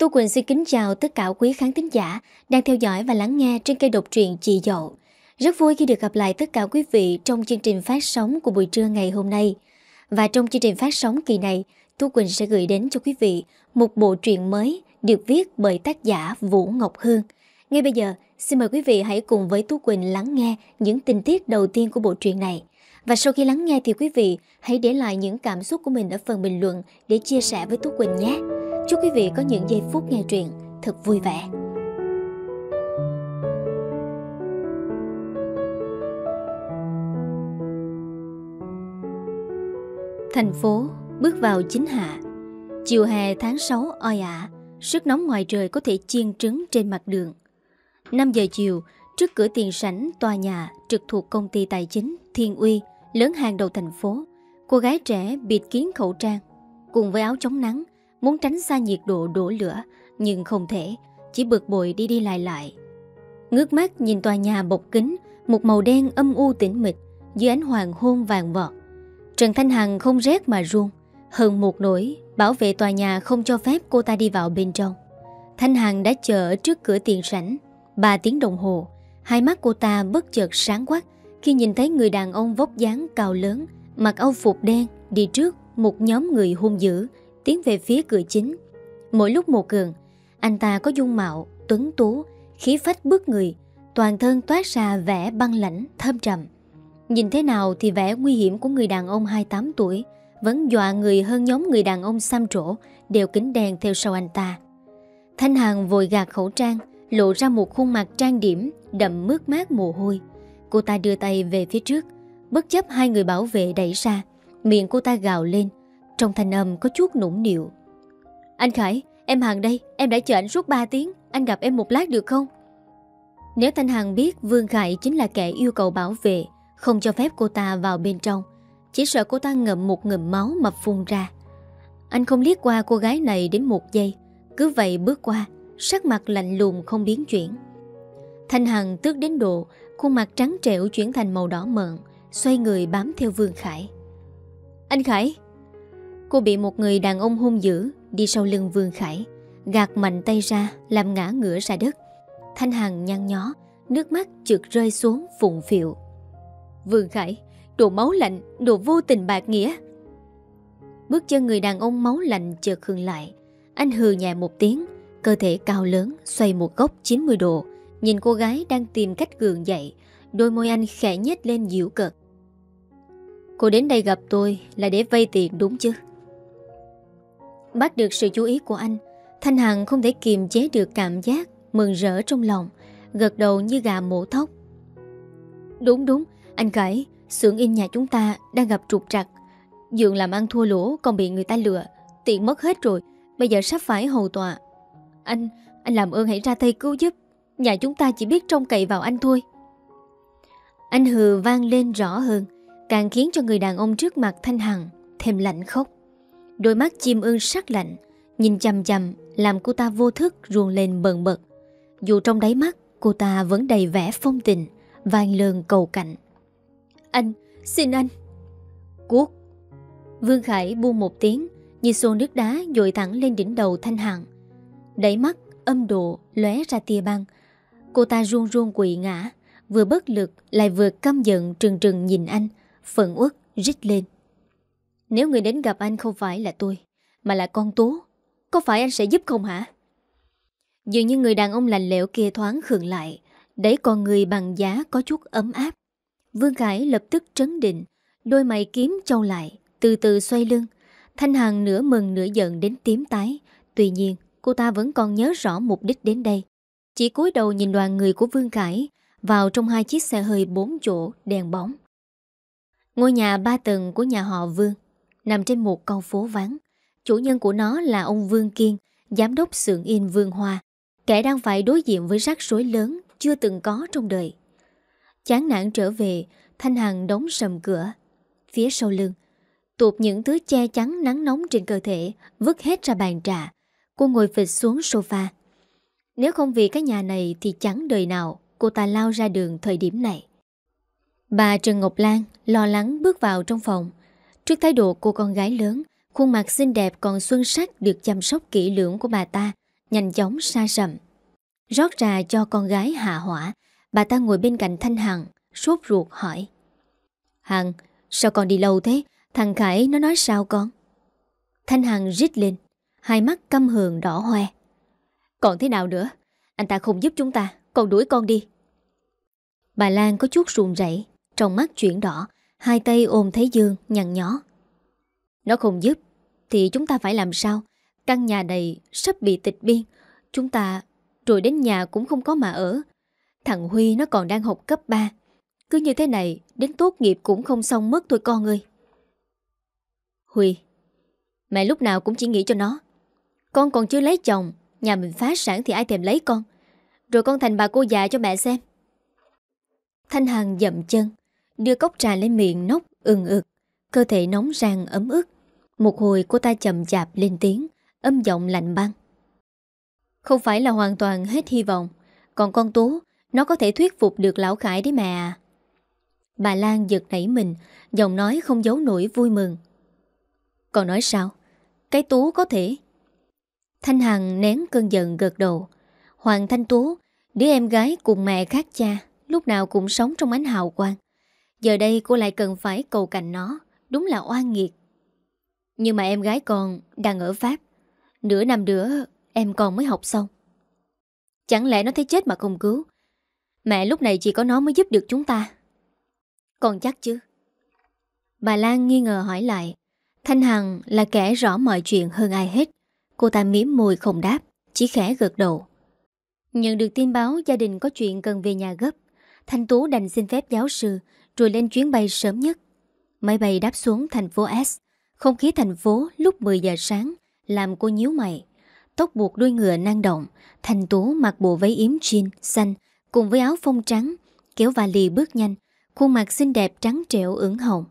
Tu Quỳnh xin kính chào tất cả quý khán thính giả đang theo dõi và lắng nghe trên kênh độc truyện Chị Dậu. Rất vui khi được gặp lại tất cả quý vị trong chương trình phát sóng của buổi trưa ngày hôm nay. Và trong chương trình phát sóng kỳ này, Tu Quỳnh sẽ gửi đến cho quý vị một bộ truyện mới được viết bởi tác giả Vũ Ngọc Hương. Ngay bây giờ, xin mời quý vị hãy cùng với Tu Quỳnh lắng nghe những tình tiết đầu tiên của bộ truyện này. Và sau khi lắng nghe thì quý vị hãy để lại những cảm xúc của mình ở phần bình luận để chia sẻ với Tu Quỳnh nhé. Chúc quý vị có những giây phút nghe truyện thật vui vẻ. Thành phố bước vào chính hạ. Chiều hè tháng 6 oi ả, sức nóng ngoài trời có thể chiên trứng trên mặt đường. 5 giờ chiều, trước cửa tiền sảnh tòa nhà trực thuộc công ty tài chính Thiên Uy, lớn hàng đầu thành phố, cô gái trẻ bịt kín khẩu trang, cùng với áo chống nắng, Muốn tránh xa nhiệt độ đổ lửa, Nhưng không thể, Chỉ bực bội đi đi lại lại. Ngước mắt nhìn tòa nhà bọc kính, Một màu đen âm u tĩnh mịch, Dưới ánh hoàng hôn vàng vọt. Trần Thanh Hằng không rét mà run, Hơn một nỗi, Bảo vệ tòa nhà không cho phép cô ta đi vào bên trong. Thanh Hằng đã chờ ở trước cửa tiền sảnh 3 tiếng đồng hồ, Hai mắt cô ta bất chợt sáng quắc Khi nhìn thấy người đàn ông vóc dáng cao lớn, Mặc âu phục đen, Đi trước một nhóm người hung dữ tiến về phía cửa chính. Mỗi lúc một gần, anh ta có dung mạo, tuấn tú, khí phách bước người, toàn thân toát ra vẻ băng lãnh, thâm trầm. Nhìn thế nào thì vẻ nguy hiểm của người đàn ông 28 tuổi vẫn dọa người hơn nhóm người đàn ông xăm trổ đều kính đèn theo sau anh ta. Thanh Hằng vội gạt khẩu trang, lộ ra một khuôn mặt trang điểm đậm mướt mát mồ hôi. Cô ta đưa tay về phía trước, bất chấp hai người bảo vệ đẩy ra, miệng cô ta gào lên, trong thanh âm có chút nũng nịu. Anh Khải, Em Hằng đây, Em đã chờ anh suốt 3 tiếng, Anh gặp em một lát được không? Nếu Thanh Hằng biết Vương Khải chính là kẻ yêu cầu bảo vệ, Không cho phép cô ta vào bên trong, Chỉ sợ cô ta ngậm một ngụm máu mà phun ra. Anh không liếc qua cô gái này đến một giây, Cứ vậy bước qua, Sắc mặt lạnh lùng không biến chuyển. Thanh Hằng tước đến độ, Khuôn mặt trắng trẻo chuyển thành màu đỏ mợn Xoay người bám theo Vương Khải. Anh Khải Cô bị một người đàn ông hung dữ Đi sau lưng Vương Khải Gạt mạnh tay ra làm ngã ngửa ra đất. Thanh Hằng nhăn nhó Nước mắt trượt rơi xuống phụng phiệu. Vương Khải Đồ máu lạnh, đồ vô tình bạc nghĩa. Bước chân người đàn ông máu lạnh chợt khừng lại Anh hừ nhẹ một tiếng Cơ thể cao lớn xoay một góc 90 độ Nhìn cô gái đang tìm cách gượng dậy Đôi môi anh khẽ nhếch lên dịu cợt. Cô đến đây gặp tôi là để vay tiền đúng chứ? Bắt được sự chú ý của anh Thanh Hằng không thể kiềm chế được cảm giác Mừng rỡ trong lòng Gật đầu như gà mổ thóc Đúng đúng Anh Cải xưởng in nhà chúng ta đang gặp trục trặc. Dường làm ăn thua lỗ Còn bị người ta lừa. Tiền mất hết rồi Bây giờ sắp phải hầu tòa. Anh, anh làm ơn hãy ra tay cứu giúp. Nhà chúng ta chỉ biết trông cậy vào anh thôi. Anh hừ vang lên rõ hơn Càng khiến cho người đàn ông trước mặt Thanh Hằng Thêm lạnh khóc. Đôi mắt chim ưng sắc lạnh Nhìn chầm chầm Làm cô ta vô thức ruồn lên bần bật. Dù trong đáy mắt cô ta vẫn đầy vẻ phong tình Vàng lơn cầu cạnh Anh, xin anh. Cuốc. Vương Khải buông một tiếng Như xô nước đá dội thẳng lên đỉnh đầu Thanh Hằng. Đẩy mắt âm độ lóe ra tia băng. Cô ta run run quỵ ngã Vừa bất lực lại vừa căm giận trừng trừng nhìn anh Phận uất rít lên nếu người đến gặp anh không phải là tôi, Mà là con Tú, Có phải anh sẽ giúp không hả? Dường như người đàn ông lành lẽo kia thoáng khường lại, Đấy con người bằng giá có chút ấm áp. Vương Khải lập tức trấn định, Đôi mày kiếm trâu lại, Từ từ xoay lưng. Thanh Hằng nửa mừng nửa giận đến tím tái. Tuy nhiên, cô ta vẫn còn nhớ rõ mục đích đến đây. Chỉ cúi đầu nhìn đoàn người của Vương Khải, Vào trong hai chiếc xe hơi bốn chỗ, đèn bóng. Ngôi nhà ba tầng của nhà họ Vương nằm trên một con phố vắng. Chủ nhân của nó là ông Vương Kiên, giám đốc xưởng in Vương Hoa, kẻ đang phải đối diện với rắc rối lớn chưa từng có trong đời. Chán nản trở về, Thanh Hằng đóng sầm cửa. Phía sau lưng, tuột những thứ che chắn nắng nóng trên cơ thể, vứt hết ra bàn trà. Cô ngồi phịch xuống sofa. Nếu không vì cái nhà này thì chẳng đời nào cô ta lao ra đường thời điểm này. Bà Trần Ngọc Lan lo lắng bước vào trong phòng. Trước thái độ cô con gái lớn, khuôn mặt xinh đẹp còn xuân sắc được chăm sóc kỹ lưỡng của bà ta, Nhanh chóng xa sầm. Rót trà cho con gái hạ hỏa Bà ta ngồi bên cạnh Thanh Hằng Sốt ruột hỏi. Hằng sao con đi lâu thế? Thằng Khải nó nói sao con? Thanh Hằng rít lên Hai mắt căm hờn đỏ hoe. Còn thế nào nữa? Anh ta không giúp chúng ta Còn đuổi con đi. Bà Lan có chút run rẫy Trong mắt chuyển đỏ. Hai tay ôm thấy Dương, nhằn nhó. Nó không giúp, Thì chúng ta phải làm sao? Căn nhà này sắp bị tịch biên. Chúng ta rồi đến nhà cũng không có mà ở. Thằng Huy nó còn đang học cấp 3 Cứ như thế này, Đến tốt nghiệp cũng không xong mất thôi con ơi. Huy, Mẹ lúc nào cũng chỉ nghĩ cho nó. Con còn chưa lấy chồng, Nhà mình phá sản thì ai thèm lấy con? Rồi con thành bà cô già cho mẹ xem. Thanh Hằng dậm chân. Đưa cốc trà lên miệng nốc ừng ực, Cơ thể nóng rang ấm ức. Một hồi cô ta chậm chạp lên tiếng, Âm giọng lạnh băng. Không phải là hoàn toàn hết hy vọng, Còn con Tú, Nó có thể thuyết phục được lão Khải đấy mẹ à Bà Lan giật nảy mình, Giọng nói không giấu nổi vui mừng. Còn nói sao? Cái Tú có thể. Thanh Hằng nén cơn giận gật đầu. Hoàng Thanh Tú, Đứa em gái cùng mẹ khác cha, Lúc nào cũng sống trong ánh hào quang. Giờ đây cô lại cần phải cầu cạnh nó. Đúng là oan nghiệt. Nhưng mà em gái con đang ở Pháp. Nửa năm nữa, em còn mới học xong. Chẳng lẽ nó thấy chết mà không cứu? Mẹ lúc này chỉ có nó mới giúp được chúng ta. Còn chắc chứ? Bà Lan nghi ngờ hỏi lại. Thanh Hằng là kẻ rõ mọi chuyện hơn ai hết. Cô ta miếm môi không đáp, Chỉ khẽ gật đầu. Nhận được tin báo gia đình có chuyện cần về nhà gấp, Thanh Tú đành xin phép giáo sư rồi lên chuyến bay sớm nhất Máy bay đáp xuống thành phố S Không khí thành phố lúc 10 giờ sáng Làm cô nhíu mày Tóc buộc đuôi ngựa năng động Thành Tú mặc bộ váy yếm jean xanh Cùng với áo phông trắng Kéo vali bước nhanh Khuôn mặt xinh đẹp trắng trẻo ửng hồng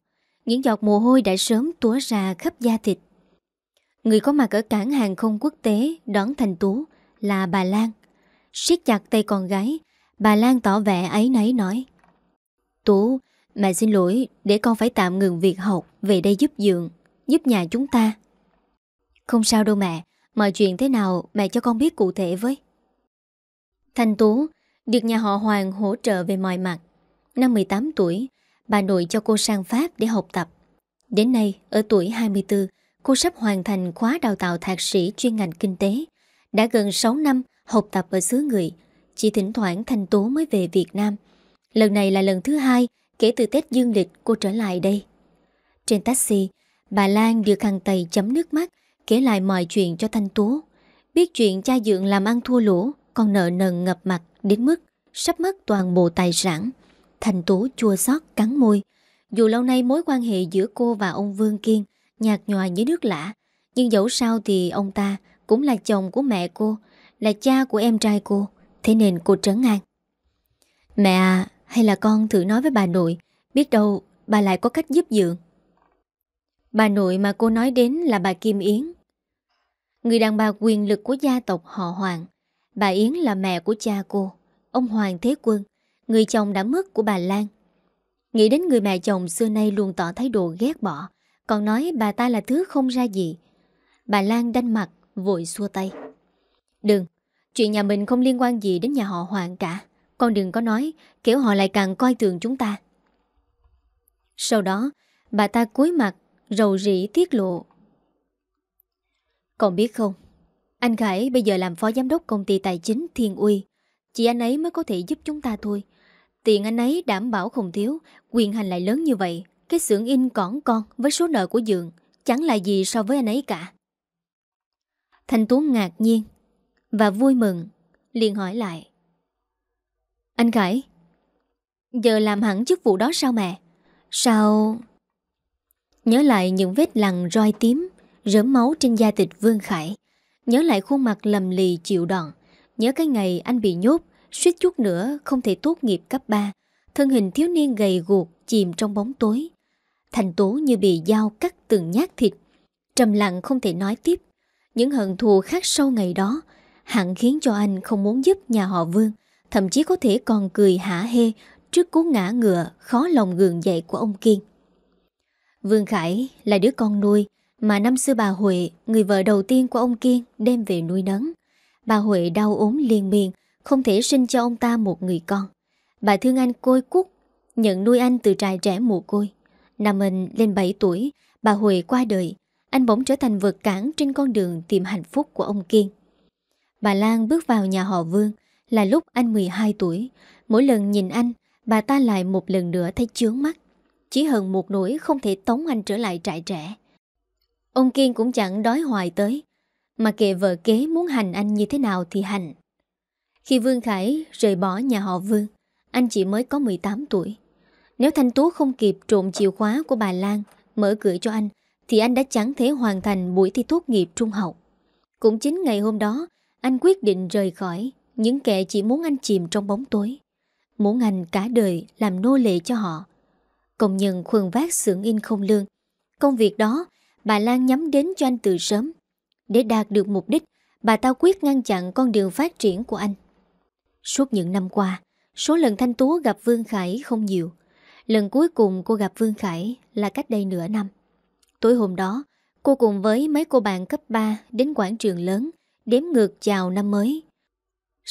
Những giọt mồ hôi đã sớm túa ra khắp da thịt Người có mặt ở cảng hàng không quốc tế đón Thành Tú là bà Lan. siết chặt tay con gái, bà Lan tỏ vẻ ấy nấy nói. Tú, mẹ xin lỗi để con phải tạm ngừng việc học về đây giúp giường, giúp nhà chúng ta. Không sao đâu mẹ, mọi chuyện thế nào mẹ cho con biết cụ thể với. Thanh Tú được nhà họ Hoàng hỗ trợ về mọi mặt. Năm 18 tuổi, bà nội cho cô sang Pháp để học tập. Đến nay, ở tuổi 24, cô sắp hoàn thành khóa đào tạo thạc sĩ chuyên ngành kinh tế. Đã gần 6 năm học tập ở xứ người, chỉ thỉnh thoảng Thanh tú mới về Việt Nam. Lần này là lần thứ hai kể từ Tết Dương lịch cô trở lại đây. Trên taxi, bà Lan đưa khăn tay chấm nước mắt kể lại mọi chuyện cho Thanh tú Biết chuyện cha dượng làm ăn thua lỗ, con nợ nần ngập mặt đến mức sắp mất toàn bộ tài sản. Thanh tú chua xót cắn môi. Dù lâu nay mối quan hệ giữa cô và ông Vương Kiên nhạt nhòa như nước lã. Nhưng dẫu sao thì ông ta cũng là chồng của mẹ cô, là cha của em trai cô, thế nên cô trấn an. Mẹ à, hay là con thử nói với bà nội, biết đâu bà lại có cách giúp dượng. Bà nội mà cô nói đến là bà Kim Yến. Người đàn bà quyền lực của gia tộc họ Hoàng. Bà Yến là mẹ của cha cô, ông Hoàng Thế Quân, người chồng đã mất của bà Lan. Nghĩ đến người mẹ chồng xưa nay luôn tỏ thái độ ghét bỏ, còn nói bà ta là thứ không ra gì Bà Lan đanh mặt Vội xua tay Đừng Chuyện nhà mình không liên quan gì đến nhà họ Hoàng cả con đừng có nói Kiểu họ lại càng coi thường chúng ta Sau đó Bà ta cúi mặt Rầu rĩ tiết lộ Còn biết không Anh Khải bây giờ làm phó giám đốc công ty tài chính Thiên Uy Chỉ anh ấy mới có thể giúp chúng ta thôi Tiền anh ấy đảm bảo không thiếu Quyền hành lại lớn như vậy cái xưởng in cỏn con với số nợ của Dượng chẳng là gì so với anh ấy cả. Thanh Tú ngạc nhiên và vui mừng, liền hỏi lại. Anh Khải, giờ làm hẳn chức vụ đó sao mẹ? Sao... Nhớ lại những vết lằn roi tím, rớm máu trên da thịt Vương Khải. Nhớ lại khuôn mặt lầm lì chịu đòn. Nhớ cái ngày anh bị nhốt, suýt chút nữa không thể tốt nghiệp cấp 3. Thân hình thiếu niên gầy guộc chìm trong bóng tối. Thành tố như bị dao cắt từng nhát thịt Trầm lặng không thể nói tiếp Những hận thù khác sâu ngày đó Hẳn khiến cho anh không muốn giúp nhà họ Vương Thậm chí có thể còn cười hả hê Trước cú ngã ngựa khó lòng gường dậy của ông Kiên Vương Khải là đứa con nuôi Mà năm xưa bà Huệ Người vợ đầu tiên của ông Kiên đem về nuôi nấng bà Huệ đau ốm liên miên, không thể sinh cho ông ta một người con. Bà thương anh côi cúc, nhận nuôi anh từ trại trẻ mồ côi. Năm mình lên 7 tuổi, bà Huệ qua đời, anh bỗng trở thành vật cản trên con đường tìm hạnh phúc của ông Kiên. Bà Lan bước vào nhà họ Vương là lúc anh 12 tuổi. Mỗi lần nhìn anh, bà ta lại một lần nữa thấy chướng mắt. Chỉ hận một nỗi không thể tống anh trở lại trại trẻ. Ông Kiên cũng chẳng đói hoài tới, mà kệ vợ kế muốn hành anh như thế nào thì hành. Khi Vương Khải rời bỏ nhà họ Vương, anh chỉ mới có 18 tuổi. Nếu Thanh Tú không kịp trộm chìa khóa của bà Lan mở cửa cho anh, thì anh đã chẳng thể hoàn thành buổi thi tốt nghiệp trung học. Cũng chính ngày hôm đó, anh quyết định rời khỏi những kẻ chỉ muốn anh chìm trong bóng tối. Muốn anh cả đời làm nô lệ cho họ. Công nhân khuân vác xưởng in không lương. Công việc đó, bà Lan nhắm đến cho anh từ sớm. Để đạt được mục đích, bà ta quyết ngăn chặn con đường phát triển của anh. Suốt những năm qua, số lần Thanh Tú gặp Vương Khải không nhiều. Lần cuối cùng cô gặp Vương Khải là cách đây nửa năm. Tối hôm đó, cô cùng với mấy cô bạn cấp 3 đến quảng trường lớn, đếm ngược chào năm mới.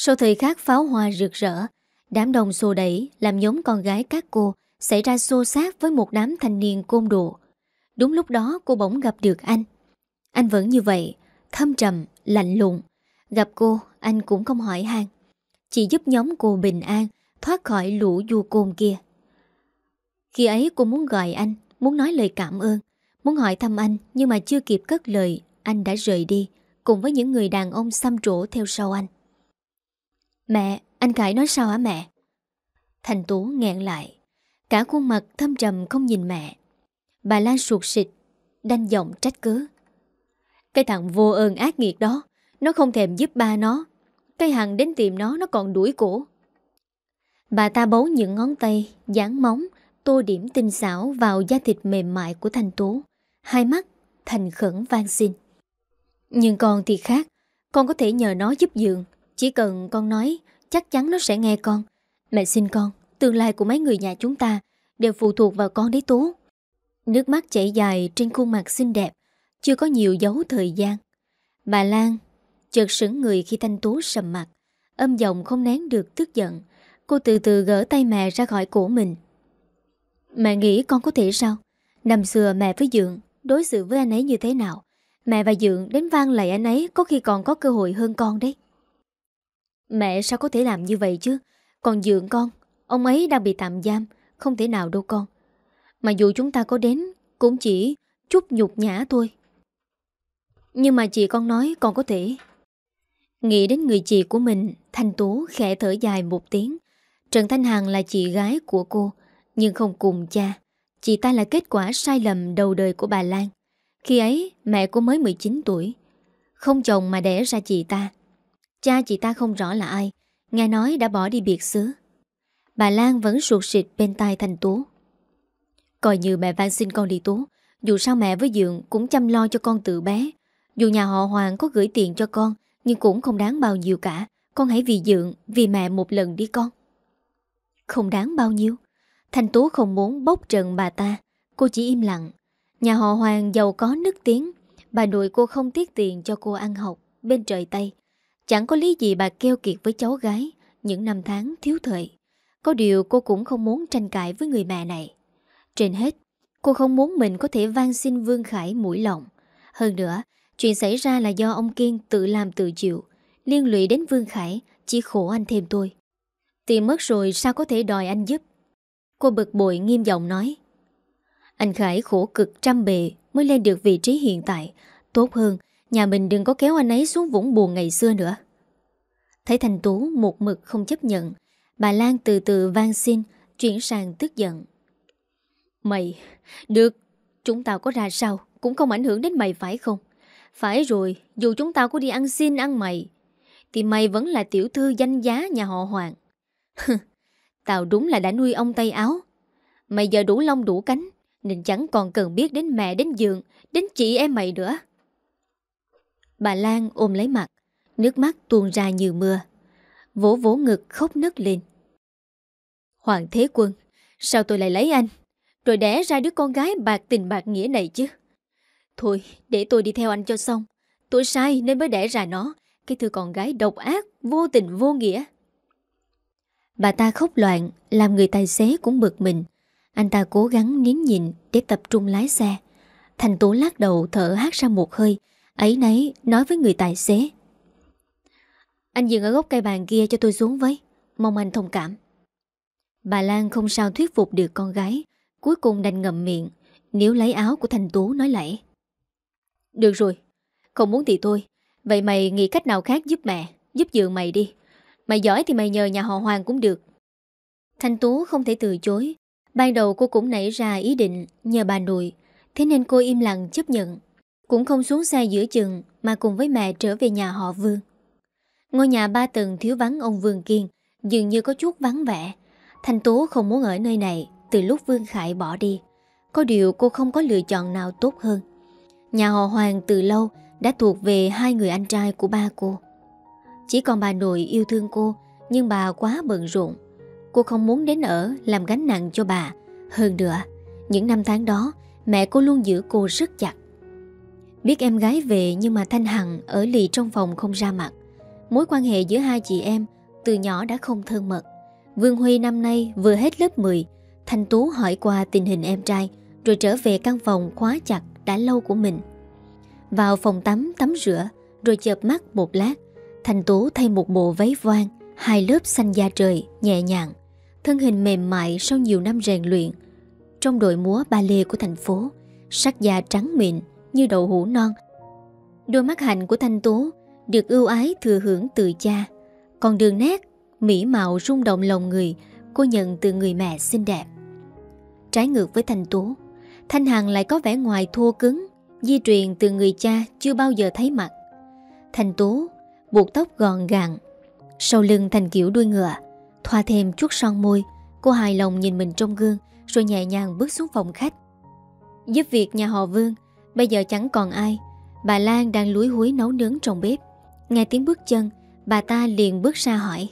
Sau thời khắc pháo hoa rực rỡ, đám đông xô đẩy làm nhóm con gái các cô xảy ra xô xát với một đám thanh niên côn đồ. Đúng lúc đó cô bỗng gặp được anh. Anh vẫn như vậy, thâm trầm, lạnh lùng. Gặp cô, anh cũng không hỏi han Chỉ giúp nhóm cô bình an, thoát khỏi lũ du côn kia. Khi ấy cô muốn gọi anh, muốn nói lời cảm ơn, muốn hỏi thăm anh nhưng mà chưa kịp cất lời, anh đã rời đi, cùng với những người đàn ông xăm trổ theo sau anh. Mẹ, anh Khải nói sao hả mẹ? Thành Tú nghẹn lại, cả khuôn mặt thâm trầm không nhìn mẹ. Bà Lan sụt xịt, đanh giọng trách cứ. Cái thằng vô ơn ác nghiệt đó, nó không thèm giúp ba nó. Cái hằng đến tìm nó, nó còn đuổi cổ. Bà ta bấu những ngón tay, dán móng, tô điểm tinh xảo vào da thịt mềm mại của Thành Tú. Hai mắt thành khẩn van xin. Nhưng con thì khác, con có thể nhờ nó giúp giường. Chỉ cần con nói, chắc chắn nó sẽ nghe con. Mẹ xin con, tương lai của mấy người nhà chúng ta đều phụ thuộc vào con đấy Tú. Nước mắt chảy dài trên khuôn mặt xinh đẹp, chưa có nhiều dấu thời gian. Bà Lan chợt sững người khi Thanh Tú sầm mặt, âm giọng không nén được tức giận. Cô từ từ gỡ tay mẹ ra khỏi cổ mình. Mẹ nghĩ con có thể sao? Năm xưa mẹ với Dượng đối xử với anh ấy như thế nào? Mẹ và Dượng đến vang lại anh ấy có khi còn có cơ hội hơn con đấy. Mẹ sao có thể làm như vậy chứ? Còn Dượng con, ông ấy đang bị tạm giam, không thể nào đâu con. Mà dù chúng ta có đến, cũng chỉ chút nhục nhã thôi. Nhưng mà chị con nói con có thể. Nghĩ đến người chị của mình, Thanh Tú khẽ thở dài một tiếng. Trần Thanh Hằng là chị gái của cô, nhưng không cùng cha. Chị ta là kết quả sai lầm đầu đời của bà Lan. Khi ấy, mẹ cô mới 19 tuổi. Không chồng mà đẻ ra chị ta. Cha chị ta không rõ là ai, nghe nói đã bỏ đi biệt xứ. Bà Lan vẫn ruột xịt bên tai Thanh Tú. Coi như mẹ van xin con đi Tú, dù sao mẹ với Dượng cũng chăm lo cho con từ bé. Dù nhà họ Hoàng có gửi tiền cho con, nhưng cũng không đáng bao nhiêu cả. Con hãy vì Dượng, vì mẹ một lần đi con. Không đáng bao nhiêu. Thanh Tú không muốn bốc trần bà ta. Cô chỉ im lặng. Nhà họ Hoàng giàu có nức tiếng. Bà nội cô không tiếc tiền cho cô ăn học bên trời Tây. Chẳng có lý gì bà keo kiệt với cháu gái những năm tháng thiếu thời. Có điều cô cũng không muốn tranh cãi với người mẹ này. Trên hết, cô không muốn mình có thể van xin Vương Khải mũi lòng. Hơn nữa, chuyện xảy ra là do ông Kiên tự làm tự chịu. Liên lụy đến Vương Khải, chỉ khổ anh thêm tôi. Tiền mất rồi sao có thể đòi anh giúp? Cô bực bội nghiêm giọng nói. Anh Khải khổ cực trăm bề mới lên được vị trí hiện tại. Tốt hơn, nhà mình đừng có kéo anh ấy xuống vũng buồn ngày xưa nữa. Thấy Thành Tú một mực không chấp nhận, bà Lan từ từ van xin, chuyển sang tức giận. Mày, được, chúng tao có ra sao cũng không ảnh hưởng đến mày phải không? Phải rồi, dù chúng tao có đi ăn xin ăn mày, thì mày vẫn là tiểu thư danh giá nhà họ Hoàng. tao đúng là đã nuôi ông tay áo. Mày giờ đủ lông đủ cánh, nên chẳng còn cần biết đến mẹ đến giường, đến chị em mày nữa. Bà Lan ôm lấy mặt, nước mắt tuôn ra như mưa. Vỗ vỗ ngực khóc nức lên. Hoàng Thế Quân, sao tôi lại lấy anh? Rồi đẻ ra đứa con gái bạc tình bạc nghĩa này chứ. Thôi, để tôi đi theo anh cho xong. Tôi sai nên mới đẻ ra nó. Cái thư con gái độc ác Vô tình vô nghĩa Bà ta khóc loạn Làm người tài xế cũng bực mình Anh ta cố gắng nín nhịn Để tập trung lái xe Thành tố lắc đầu thở hát ra một hơi Ấy nấy, nói với người tài xế. Anh dừng ở gốc cây bàn kia cho tôi xuống với, Mong anh thông cảm. Bà Lan không sao thuyết phục được con gái, Cuối cùng đành ngậm miệng Nếu lấy áo của Thành Tú nói lại. Được rồi, Không muốn thì tôi Vậy mày nghĩ cách nào khác giúp mẹ, Giúp dựa mày đi. Mày giỏi thì mày nhờ nhà họ Hoàng cũng được. Thanh Tú không thể từ chối. Ban đầu cô cũng nảy ra ý định Nhờ bà nội, Thế nên cô im lặng chấp nhận. Cũng không xuống xe giữa chừng Mà cùng với mẹ trở về nhà họ Vương. Ngôi nhà ba tầng thiếu vắng ông Vương Kiên, Dường như có chút vắng vẻ. Thanh Tú không muốn ở nơi này Từ lúc Vương Khải bỏ đi. Có điều cô không có lựa chọn nào tốt hơn. Nhà họ Hoàng từ lâu Đã thuộc về hai người anh trai của ba cô. Chỉ còn bà nội yêu thương cô, Nhưng bà quá bận rộn. Cô không muốn đến ở Làm gánh nặng cho bà. Hơn nữa, Những năm tháng đó, Mẹ cô luôn giữ cô rất chặt. Biết em gái về nhưng mà Thanh Hằng Ở lì trong phòng không ra mặt. Mối quan hệ giữa hai chị em Từ nhỏ đã không thân mật. Vương Huy năm nay vừa hết lớp 10 Thanh Tú hỏi qua tình hình em trai, Rồi trở về căn phòng khóa chặt đã lâu của mình. Vào phòng tắm tắm rửa, Rồi chợp mắt một lát. Thanh Tú thay một bộ váy voan Hai lớp xanh da trời, nhẹ nhàng. Thân hình mềm mại sau nhiều năm rèn luyện. Trong đội múa ba lê của thành phố, Sắc da trắng mịn như đậu hũ non. Đôi mắt hạnh của Thanh Tú Được ưu ái thừa hưởng từ cha. Còn đường nét, Mỹ mạo rung động lòng người, Cô nhận từ người mẹ xinh đẹp. Trái ngược với Thanh Tú, Thanh Hằng lại có vẻ ngoài thô cứng, Di truyền từ người cha chưa bao giờ thấy mặt. Thanh Tú Buộc tóc gọn gàng, Sau lưng thành kiểu đuôi ngựa, Thoa thêm chút son môi, Cô hài lòng nhìn mình trong gương, Rồi nhẹ nhàng bước xuống phòng khách. Giúp việc nhà họ Vương Bây giờ chẳng còn ai. Bà Lan đang lúi húi nấu nướng trong bếp. Nghe tiếng bước chân, Bà ta liền bước ra hỏi.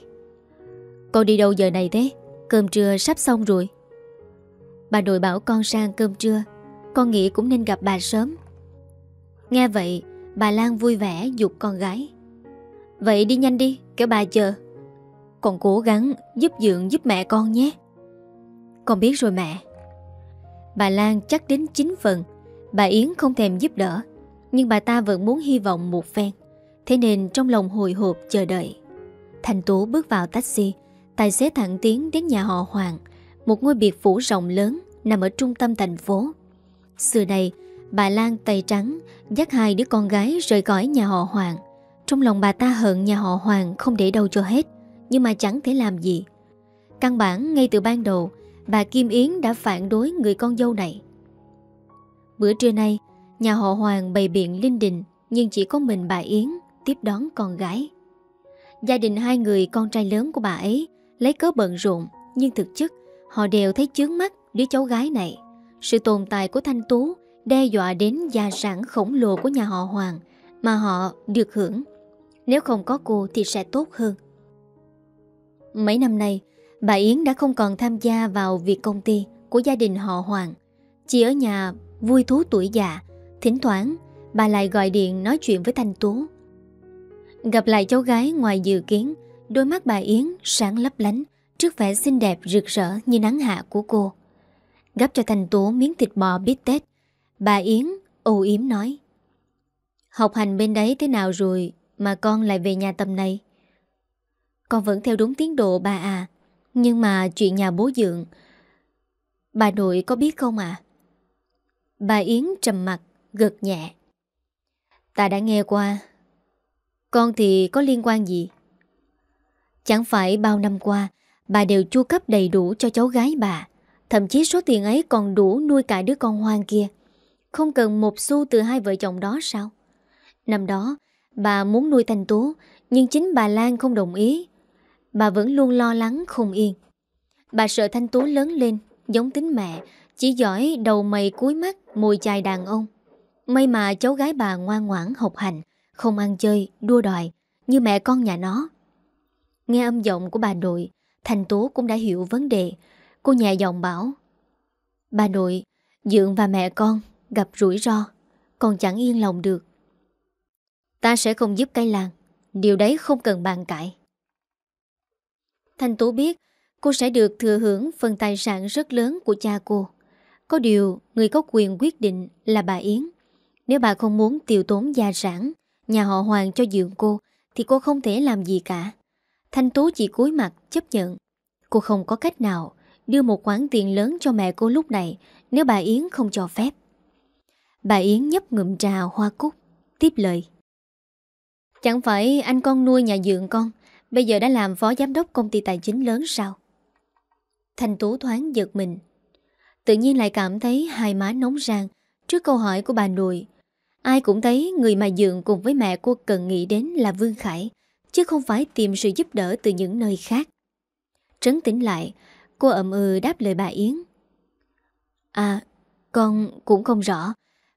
Con đi đâu giờ này thế? Cơm trưa sắp xong rồi. Bà nội bảo con sang cơm trưa. Con nghĩ cũng nên gặp bà sớm. Nghe vậy, Bà Lan vui vẻ dục con gái. Vậy đi nhanh đi, Kéo bà chờ. Con cố gắng giúp dưỡng giúp mẹ con nhé. Con biết rồi mẹ. Bà Lan chắc đến 9 phần. Bà Yến không thèm giúp đỡ, Nhưng bà ta vẫn muốn hy vọng một phen. Thế nên trong lòng hồi hộp chờ đợi, Thành Tú bước vào taxi, Tài xế thẳng tiến đến nhà họ Hoàng, Một ngôi biệt phủ rộng lớn Nằm ở trung tâm thành phố. Xưa đây Bà Lan tay trắng, Dắt hai đứa con gái rời khỏi nhà họ Hoàng. Trong lòng bà ta hận nhà họ Hoàng Không để đâu cho hết, Nhưng mà chẳng thể làm gì. Căn bản ngay từ ban đầu, Bà Kim Yến đã phản đối người con dâu này. Bữa trưa nay, Nhà họ Hoàng bày biện linh đình, Nhưng chỉ có mình bà Yến Tiếp đón con gái. Gia đình hai người, con trai lớn của bà ấy, Lấy cớ bận rộn, Nhưng thực chất, họ đều thấy chướng mắt Đứa cháu gái này. Sự tồn tại của Thanh Tú Đe dọa đến gia sản khổng lồ của nhà họ Hoàng Mà họ được hưởng. Nếu không có cô thì sẽ tốt hơn. Mấy năm nay, Bà Yến đã không còn tham gia vào việc công ty Của gia đình họ Hoàng. Chỉ ở nhà vui thú tuổi già, Thỉnh thoảng bà lại gọi điện nói chuyện với Thanh Tú. Gặp lại cháu gái ngoài dự kiến, Đôi mắt bà Yến sáng lấp lánh Trước vẻ xinh đẹp rực rỡ như nắng hạ của cô. Gấp cho Thanh Tú miếng thịt bò bít tết, Bà Yến ồ yếm nói, Học hành bên đấy thế nào rồi Mà con lại về nhà tầm này? Con vẫn theo đúng tiến độ bà à Nhưng mà chuyện nhà bố dượng, Bà nội có biết không à Bà Yến trầm mặt, Gật nhẹ. Ta đã nghe qua. Con thì có liên quan gì? Chẳng phải bao năm qua, Bà đều chu cấp đầy đủ cho cháu gái bà. Thậm chí số tiền ấy còn đủ nuôi cả đứa con hoang kia. Không cần một xu từ hai vợ chồng đó sao? Năm đó, Bà muốn nuôi Thành Tố Nhưng chính bà Lan không đồng ý. Bà vẫn luôn lo lắng không yên. Bà sợ Thanh Tú lớn lên, Giống tính mẹ chỉ giỏi đầu mày cuối mắt Mùi chài đàn ông May mà cháu gái bà ngoan ngoãn học hành Không ăn chơi, đua đòi Như mẹ con nhà nó Nghe âm giọng của bà nội Thành Tố cũng đã hiểu vấn đề Cô nhẹ giọng bảo Bà nội, Dượng và mẹ con Gặp rủi ro Còn chẳng yên lòng được Ta sẽ không giúp cây làng Điều đấy không cần bàn cãi. Thanh Tú biết cô sẽ được thừa hưởng phần tài sản rất lớn của cha cô. Có điều, người có quyền quyết định là bà Yến. Nếu bà không muốn tiêu tốn gia sản, nhà họ Hoàng cho dưỡng cô, thì cô không thể làm gì cả. Thanh Tú chỉ cúi mặt chấp nhận. Cô không có cách nào đưa một khoản tiền lớn cho mẹ cô lúc này nếu bà Yến không cho phép. Bà Yến nhấp ngụm trà hoa cúc, tiếp lời. Chẳng phải anh con nuôi nhà dưỡng con, bây giờ đã làm phó giám đốc công ty tài chính lớn sao? Thanh Tú thoáng giật mình. Tự nhiên lại cảm thấy hai má nóng rang trước câu hỏi của bà nội. Ai cũng thấy người mà dượng cùng với mẹ cô cần nghĩ đến là Vương Khải, chứ không phải tìm sự giúp đỡ từ những nơi khác. Trấn tĩnh lại, cô ậm ừ đáp lời bà Yến. À, con cũng không rõ.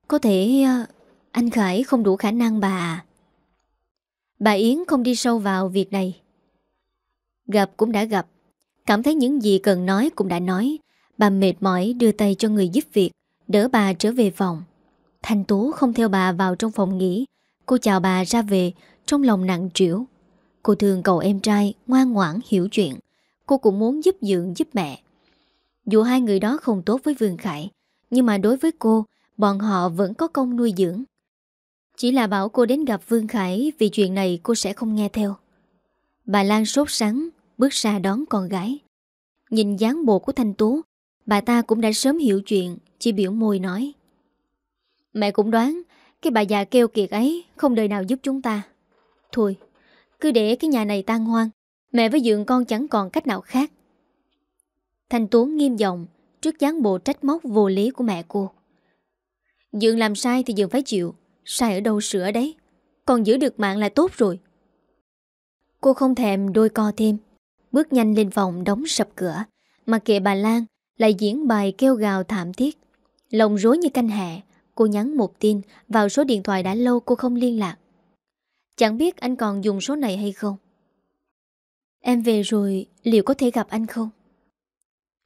Có thể ờ, anh Khải không đủ khả năng bà à. Bà Yến không đi sâu vào việc này. Gặp cũng đã gặp. Cảm thấy những gì cần nói cũng đã nói. Bà mệt mỏi đưa tay cho người giúp việc, đỡ bà trở về phòng. Thanh Tú không theo bà vào trong phòng nghỉ. Cô chào bà ra về, trong lòng nặng trĩu. Cô thường cầu em trai ngoan ngoãn hiểu chuyện. Cô cũng muốn giúp dưỡng giúp mẹ. Dù hai người đó không tốt với Vương Khải, nhưng mà đối với cô, bọn họ vẫn có công nuôi dưỡng. Chỉ là bảo cô đến gặp Vương Khải vì chuyện này cô sẽ không nghe theo. Bà Lan sốt sắng, bước ra đón con gái. Nhìn dáng bộ của Thanh Tú, bà ta cũng đã sớm hiểu chuyện, chỉ biểu môi nói. Mẹ cũng đoán, cái bà già kêu kiệt ấy không đời nào giúp chúng ta. Thôi, cứ để cái nhà này tan hoang, mẹ với dượng con chẳng còn cách nào khác. Thanh tuấn nghiêm giọng trước dáng bộ trách móc vô lý của mẹ cô. Dượng làm sai thì dượng phải chịu, sai ở đâu sửa đấy, còn giữ được mạng là tốt rồi. Cô không thèm đôi co thêm, bước nhanh lên phòng đóng sập cửa, mà kệ bà Lan lại diễn bài kêu gào thảm thiết. Lòng rối như canh hẹ, cô nhắn một tin vào số điện thoại đã lâu cô không liên lạc. Chẳng biết anh còn dùng số này hay không. Em về rồi, liệu có thể gặp anh không?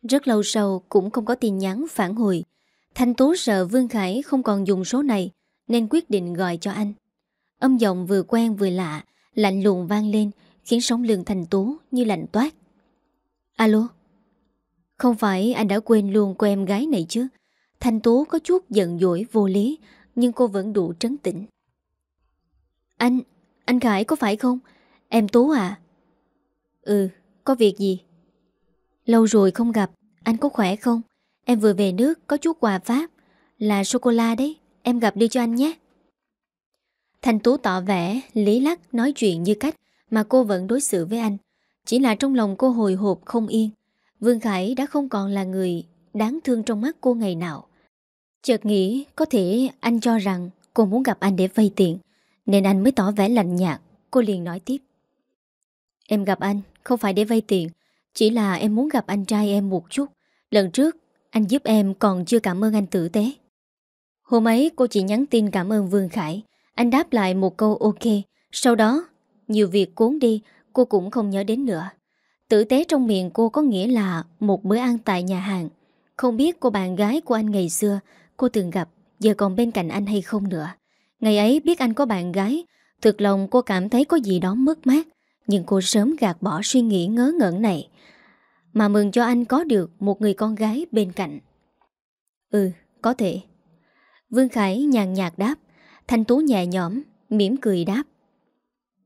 Rất lâu sau cũng không có tin nhắn phản hồi. Thanh Tú sợ Vương Khải không còn dùng số này nên quyết định gọi cho anh. Âm giọng vừa quen vừa lạ, lạnh lùng vang lên khiến sống lưng Thanh Tú như lạnh toát. Alo? Không phải anh đã quên luôn cô em gái này chứ? Thanh Tố có chút giận dỗi vô lý nhưng cô vẫn đủ trấn tĩnh. Anh, anh Khải có phải không? Em Tố à? Ừ, có việc gì? Lâu rồi không gặp, anh có khỏe không? Em vừa về nước có chút quà Pháp Là sô-cô-la đấy Em gặp đi cho anh nhé Thanh Tú tỏ vẻ, lý lắc nói chuyện như cách mà cô vẫn đối xử với anh. Chỉ là trong lòng cô hồi hộp không yên. Vương Khải đã không còn là người đáng thương trong mắt cô ngày nào. Chợt nghĩ có thể anh cho rằng cô muốn gặp anh để vay tiền, nên anh mới tỏ vẻ lạnh nhạt. Cô liền nói tiếp. Em gặp anh không phải để vay tiền, chỉ là em muốn gặp anh trai em một chút. Lần trước anh giúp em còn chưa cảm ơn anh tử tế Hôm ấy cô chỉ nhắn tin cảm ơn Vương Khải Anh đáp lại một câu ok Sau đó Nhiều việc cuốn đi Cô cũng không nhớ đến nữa Tử tế trong miệng cô có nghĩa là Một bữa ăn tại nhà hàng. Không biết cô bạn gái của anh ngày xưa Cô từng gặp Giờ còn bên cạnh anh hay không nữa. Ngày ấy biết anh có bạn gái Thực lòng cô cảm thấy có gì đó mất mát Nhưng cô sớm gạt bỏ suy nghĩ ngớ ngẩn này. Mà mừng cho anh có được một người con gái bên cạnh. Ừ, có thể. Vương Khải nhàn nhạt đáp. Thanh Tú nhẹ nhõm, mỉm cười đáp.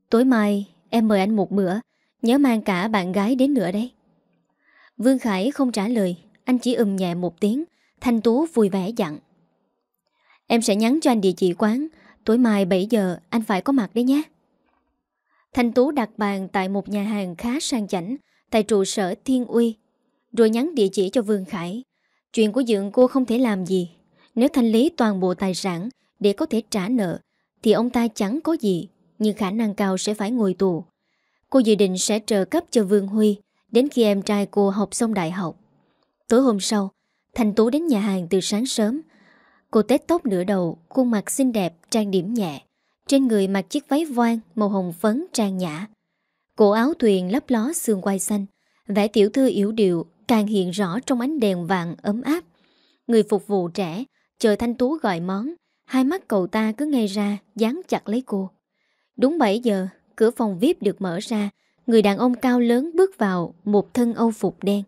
Tối mai em mời anh một bữa. Nhớ mang cả bạn gái đến nữa đấy Vương Khải không trả lời Anh chỉ ừm nhẹ một tiếng Thanh Tú vui vẻ dặn Em sẽ nhắn cho anh địa chỉ quán Tối mai 7 giờ anh phải có mặt đấy nhé Thanh Tú đặt bàn tại một nhà hàng khá sang chảnh tại trụ sở Thiên Uy, rồi nhắn địa chỉ cho Vương Khải. Chuyện của Dượng cô không thể làm gì. Nếu thanh lý toàn bộ tài sản để có thể trả nợ, thì ông ta chẳng có gì, nhưng khả năng cao sẽ phải ngồi tù. Cô dự định sẽ trợ cấp cho Vương Huy đến khi em trai cô học xong đại học. Tối hôm sau, Thành Tú đến nhà hàng từ sáng sớm. Cô tết tóc nửa đầu, khuôn mặt xinh đẹp, trang điểm nhẹ. Trên người mặc chiếc váy voan màu hồng phấn trang nhã. Cổ áo thuyền lấp ló xương quai xanh Vẻ tiểu thư yếu điệu Càng hiện rõ trong ánh đèn vàng ấm áp Người phục vụ trẻ Chờ Thanh Tú gọi món Hai mắt cậu ta cứ ngay ra Dán chặt lấy cô Đúng 7 giờ cửa phòng VIP được mở ra, người đàn ông cao lớn bước vào một thân âu phục đen.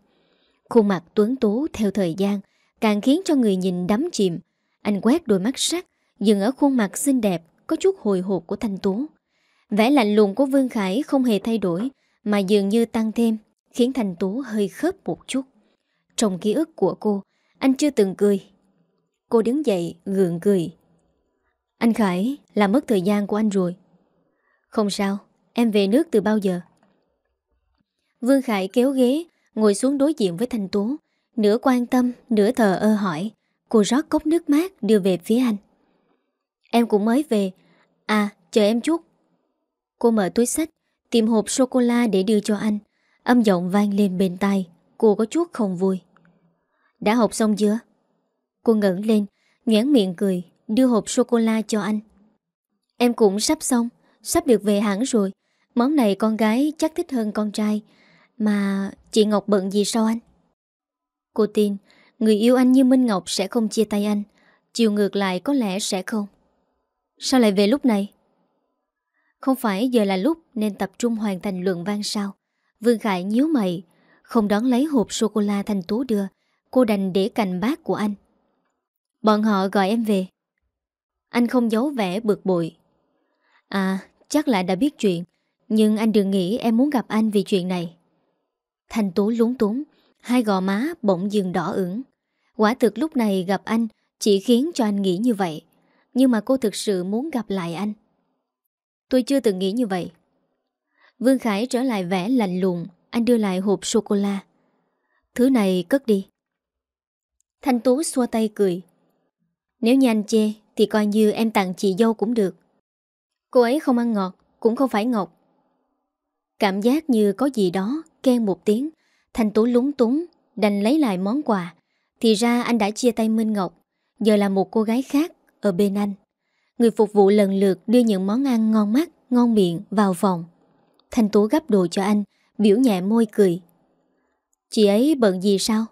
Khuôn mặt tuấn tú theo thời gian càng khiến cho người nhìn đắm chìm. Anh quét đôi mắt sắc, dừng ở khuôn mặt xinh đẹp, có chút hồi hộp của Thanh Tú. Vẻ lạnh lùng của Vương Khải không hề thay đổi, mà dường như tăng thêm, khiến Thanh Tú hơi khớp một chút. Trong ký ức của cô, anh chưa từng cười. Cô đứng dậy, gượng cười. Anh Khải, làm mất thời gian của anh rồi. Không sao, em về nước từ bao giờ? Vương Khải kéo ghế, ngồi xuống đối diện với Thanh Tú. Nửa quan tâm, nửa thờ ơ hỏi. Cô rót cốc nước mát đưa về phía anh. Em cũng mới về. À, chờ em chút. Cô mở túi sách, tìm hộp sô-cô-la để đưa cho anh. Âm giọng vang lên bên tai. Cô có chút không vui. Đã học xong chưa? Cô ngẩng lên, nhoảng miệng cười, đưa hộp sô-cô-la cho anh. Em cũng sắp xong, sắp được về hẳn rồi. Món này con gái chắc thích hơn con trai. Mà chị Ngọc bận gì sao anh? Cô tin, Người yêu anh như Minh Ngọc sẽ không chia tay anh Chiều ngược lại có lẽ sẽ không Sao lại về lúc này? Không phải giờ là lúc Nên tập trung hoàn thành luận văn sao Vương Khải nhíu mày, Không đón lấy hộp sô-cô-la thanh tú đưa Cô đành để cạnh bát của anh Bọn họ gọi em về Anh không giấu vẻ bực bội À chắc là đã biết chuyện, Nhưng anh đừng nghĩ em muốn gặp anh vì chuyện này. Thành Tú lúng túng, Hai gò má bỗng dừng đỏ ửng. Quả thực lúc này gặp anh Chỉ khiến cho anh nghĩ như vậy, Nhưng mà cô thực sự muốn gặp lại anh. Tôi chưa từng nghĩ như vậy. Vương Khải trở lại vẻ lạnh lùng, Anh đưa lại hộp sô-cô-la. Thứ này cất đi. Thanh Tú xua tay cười. Nếu như anh chê, Thì coi như em tặng chị dâu cũng được. Cô ấy không ăn ngọt, Cũng không phải ngọt. Cảm giác như có gì đó khen một tiếng. Thanh Tú lúng túng, Đành lấy lại món quà. Thì ra anh đã chia tay Minh Ngọc, Giờ là một cô gái khác Ở bên anh. Người phục vụ lần lượt đưa những món ăn ngon mắt, Ngon miệng vào phòng. Thanh Tú gấp đồ cho anh, Biểu nhẹ môi cười. Chị ấy bận gì sao?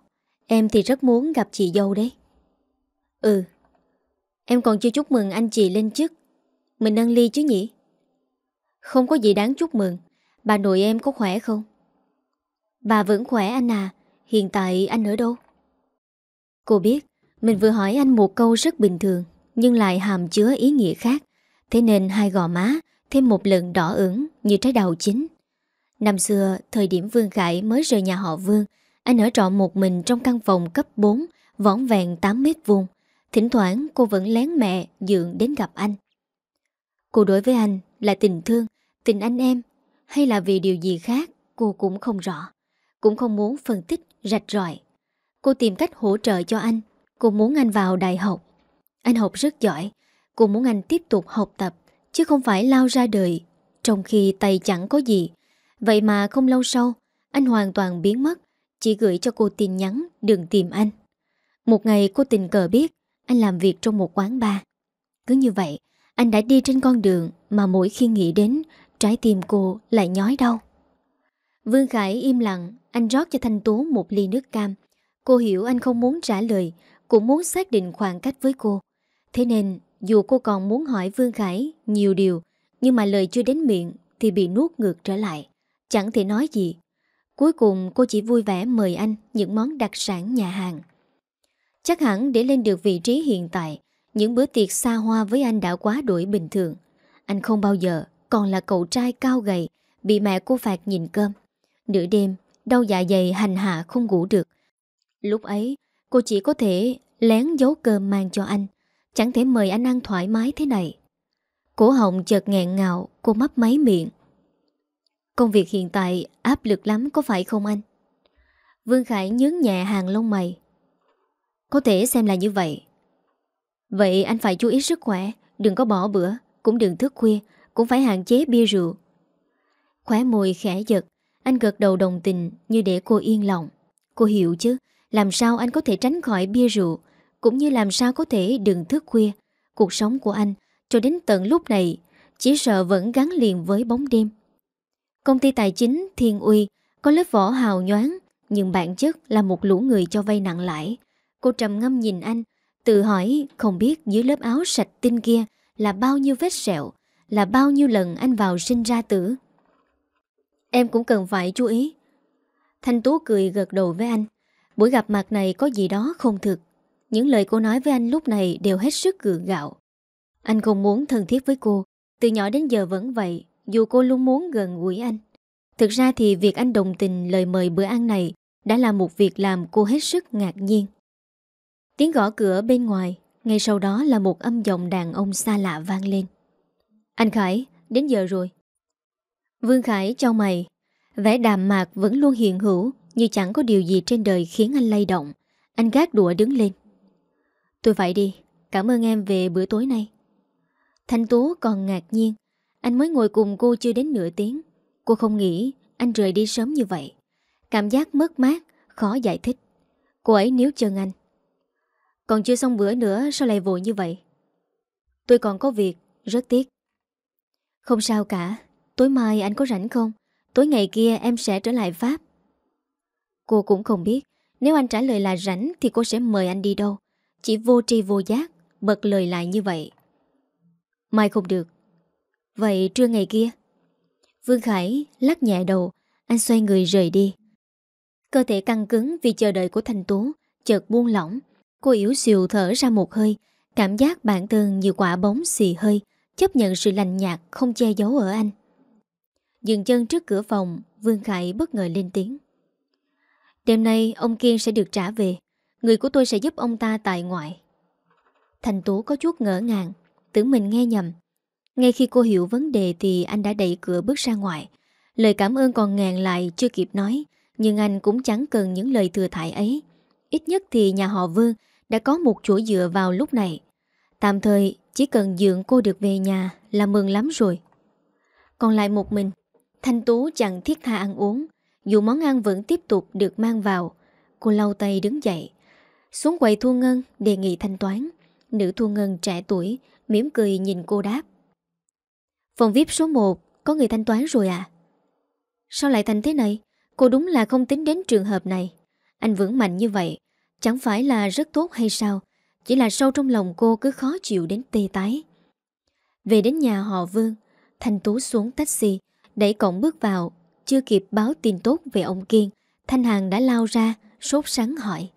Em thì rất muốn gặp chị dâu đấy. Ừ. Em còn chưa chúc mừng anh chị lên chức. Mình nâng ly chứ nhỉ? Không có gì đáng chúc mừng. Bà nội em có khỏe không? Bà vẫn khỏe anh à. Hiện tại anh ở đâu? Cô biết, Mình vừa hỏi anh một câu rất bình thường, Nhưng lại hàm chứa ý nghĩa khác. Thế nên hai gò má, Thêm một lần đỏ ửng như trái đào chín. Năm xưa, Thời điểm Vương Khải mới rời nhà họ Vương, Anh ở trọ một mình trong căn phòng cấp 4 Võng vẹn 8 mét vuông. Thỉnh thoảng, cô vẫn lén mẹ Dượng đến gặp anh. Cô đối với anh là tình thương Tình anh em Hay là vì điều gì khác Cô cũng không rõ cũng không muốn phân tích rạch ròi. Cô tìm cách hỗ trợ cho anh. Cô muốn anh vào đại học. Anh học rất giỏi. Cô muốn anh tiếp tục học tập, chứ không phải lao ra đời, trong khi tay chẳng có gì. Vậy mà không lâu sau, anh hoàn toàn biến mất, chỉ gửi cho cô tin nhắn đừng tìm anh. Một ngày cô tình cờ biết anh làm việc trong một quán bar. Cứ như vậy, anh đã đi trên con đường mà mỗi khi nghĩ đến, trái tim cô lại nhói đau. Vương Khải im lặng, anh rót cho Thanh Tú một ly nước cam. Cô hiểu anh không muốn trả lời, cũng muốn xác định khoảng cách với cô. Thế nên, dù cô còn muốn hỏi Vương Khải nhiều điều, nhưng mà lời chưa đến miệng thì bị nuốt ngược trở lại. Chẳng thể nói gì. Cuối cùng cô chỉ vui vẻ mời anh những món đặc sản nhà hàng. Chắc hẳn để lên được vị trí hiện tại, những bữa tiệc xa hoa với anh đã quá đuổi bình thường. Anh không bao giờ còn là cậu trai cao gầy, bị mẹ cô phạt nhìn cơm. Nửa đêm, đau dạ dày hành hạ không ngủ được. Lúc ấy, cô chỉ có thể lén giấu cơm mang cho anh, chẳng thể mời anh ăn thoải mái thế này. Cổ họng chợt nghẹn ngào, cô mấp máy miệng. Công việc hiện tại áp lực lắm có phải không anh? Vương Khải nhướng nhẹ hàng lông mày. Có thể xem là như vậy. Vậy anh phải chú ý sức khỏe, đừng có bỏ bữa, cũng đừng thức khuya, cũng phải hạn chế bia rượu. Khóe môi khẽ giật, anh gật đầu đồng tình như để cô yên lòng. Cô hiểu chứ, làm sao anh có thể tránh khỏi bia rượu, cũng như làm sao có thể đừng thức khuya. Cuộc sống của anh, cho đến tận lúc này, chỉ sợ vẫn gắn liền với bóng đêm. Công ty tài chính Thiên Uy có lớp vỏ hào nhoáng, nhưng bản chất là một lũ người cho vay nặng lãi. Cô trầm ngâm nhìn anh, tự hỏi không biết dưới lớp áo sạch tinh kia là bao nhiêu vết sẹo, là bao nhiêu lần anh vào sinh ra tử. Em cũng cần phải chú ý. Thanh Tú cười gật đầu với anh. Buổi gặp mặt này có gì đó không thực. Những lời cô nói với anh lúc này đều hết sức gượng gạo. Anh không muốn thân thiết với cô. Từ nhỏ đến giờ vẫn vậy, dù cô luôn muốn gần gũi anh. Thực ra thì việc anh đồng tình lời mời bữa ăn này đã là một việc làm cô hết sức ngạc nhiên. Tiếng gõ cửa bên ngoài, ngay sau đó là một âm giọng đàn ông xa lạ vang lên. Anh Khải, đến giờ rồi. Vương Khải cho mày, vẻ đàm mạc vẫn luôn hiện hữu như chẳng có điều gì trên đời khiến anh lay động. Anh gác đũa đứng lên. Tôi phải đi, cảm ơn em về bữa tối nay. Thanh Tú còn ngạc nhiên, anh mới ngồi cùng cô chưa đến nửa tiếng. Cô không nghĩ anh rời đi sớm như vậy. Cảm giác mất mát, khó giải thích. Cô ấy níu chân anh. Còn chưa xong bữa nữa sao lại vội như vậy? Tôi còn có việc, rất tiếc. Không sao cả, tối mai anh có rảnh không? Tối ngày kia em sẽ trở lại Pháp. Cô cũng không biết, nếu anh trả lời là rảnh thì cô sẽ mời anh đi đâu. Chỉ vô tri vô giác, bật lời lại như vậy. Mai không được. Vậy trưa ngày kia? Vương Khải lắc nhẹ đầu, anh xoay người rời đi. Cơ thể căng cứng vì chờ đợi của Thanh Tú, chợt buông lỏng. Cô yếu xìu thở ra một hơi, cảm giác bản thân như quả bóng xì hơi, chấp nhận sự lành nhạt không che giấu ở anh. Dừng chân trước cửa phòng, Vương Khải bất ngờ lên tiếng. Đêm nay ông Kiên sẽ được trả về, người của tôi sẽ giúp ông ta tại ngoại. Thành Tú có chút ngỡ ngàng, tưởng mình nghe nhầm. Ngay khi cô hiểu vấn đề thì anh đã đẩy cửa bước ra ngoài. Lời cảm ơn còn ngàn lại chưa kịp nói, nhưng anh cũng chẳng cần những lời thừa thải ấy. Ít nhất thì nhà họ Vương đã có một chỗ dựa vào lúc này. Tạm thời chỉ cần dưỡng cô được về nhà là mừng lắm rồi. Còn lại một mình, Thanh Tú chẳng thiết tha ăn uống, dù món ăn vẫn tiếp tục được mang vào. Cô lau tay đứng dậy, xuống quầy thu ngân đề nghị thanh toán. Nữ thu ngân trẻ tuổi, mỉm cười nhìn cô đáp. Phòng VIP số 1 có người thanh toán rồi à? Sao lại thành thế này? Cô đúng là không tính đến trường hợp này. Anh vững mạnh như vậy, chẳng phải là rất tốt hay sao? Chỉ là sâu trong lòng cô cứ khó chịu đến tê tái. Về đến nhà họ Vương, Thanh Tú xuống taxi, đẩy cổng bước vào, chưa kịp báo tin tốt về ông Kiên. Thanh Hằng đã lao ra, sốt sắng hỏi.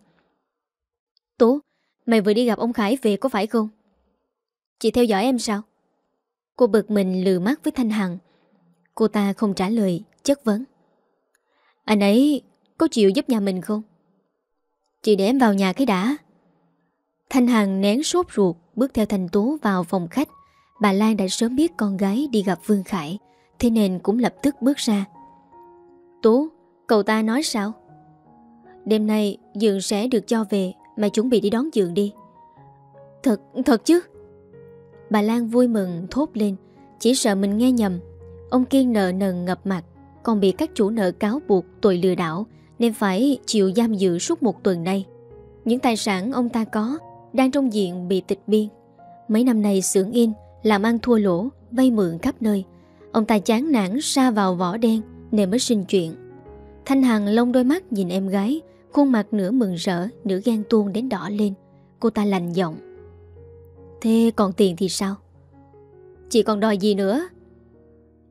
Tú, mày vừa đi gặp ông Khải về có phải không? Chị theo dõi em sao? Cô bực mình lừa mắt với Thanh Hằng. Cô ta không trả lời, chất vấn. Anh ấy có chịu giúp nhà mình không? Chị để em vào nhà cái đã. Thanh Hằng nén sốt ruột bước theo Thanh Tú vào phòng khách. Bà Lan đã sớm biết con gái đi gặp Vương Khải, thế nên cũng lập tức bước ra. Tú, cậu ta nói sao? Đêm nay Dượng sẽ được cho về, Mà chuẩn bị đi đón Dượng đi. Thật, thật chứ? Bà Lan vui mừng thốt lên, chỉ sợ mình nghe nhầm. Ông Kiên nợ nần ngập mặt, còn bị các chủ nợ cáo buộc tội lừa đảo nên phải chịu giam giữ suốt một tuần nay. Những tài sản ông ta có đang trong diện bị tịch biên. Mấy năm nay xưởng in, làm ăn thua lỗ, vay mượn khắp nơi. Ông ta chán nản xa vào vỏ đen nên mới sinh chuyện. Thanh Hằng lông đôi mắt nhìn em gái, khuôn mặt nửa mừng rỡ, nửa ghen tuôn đến đỏ lên. Cô ta lành giọng. Thế còn tiền thì sao? Chị còn đòi gì nữa?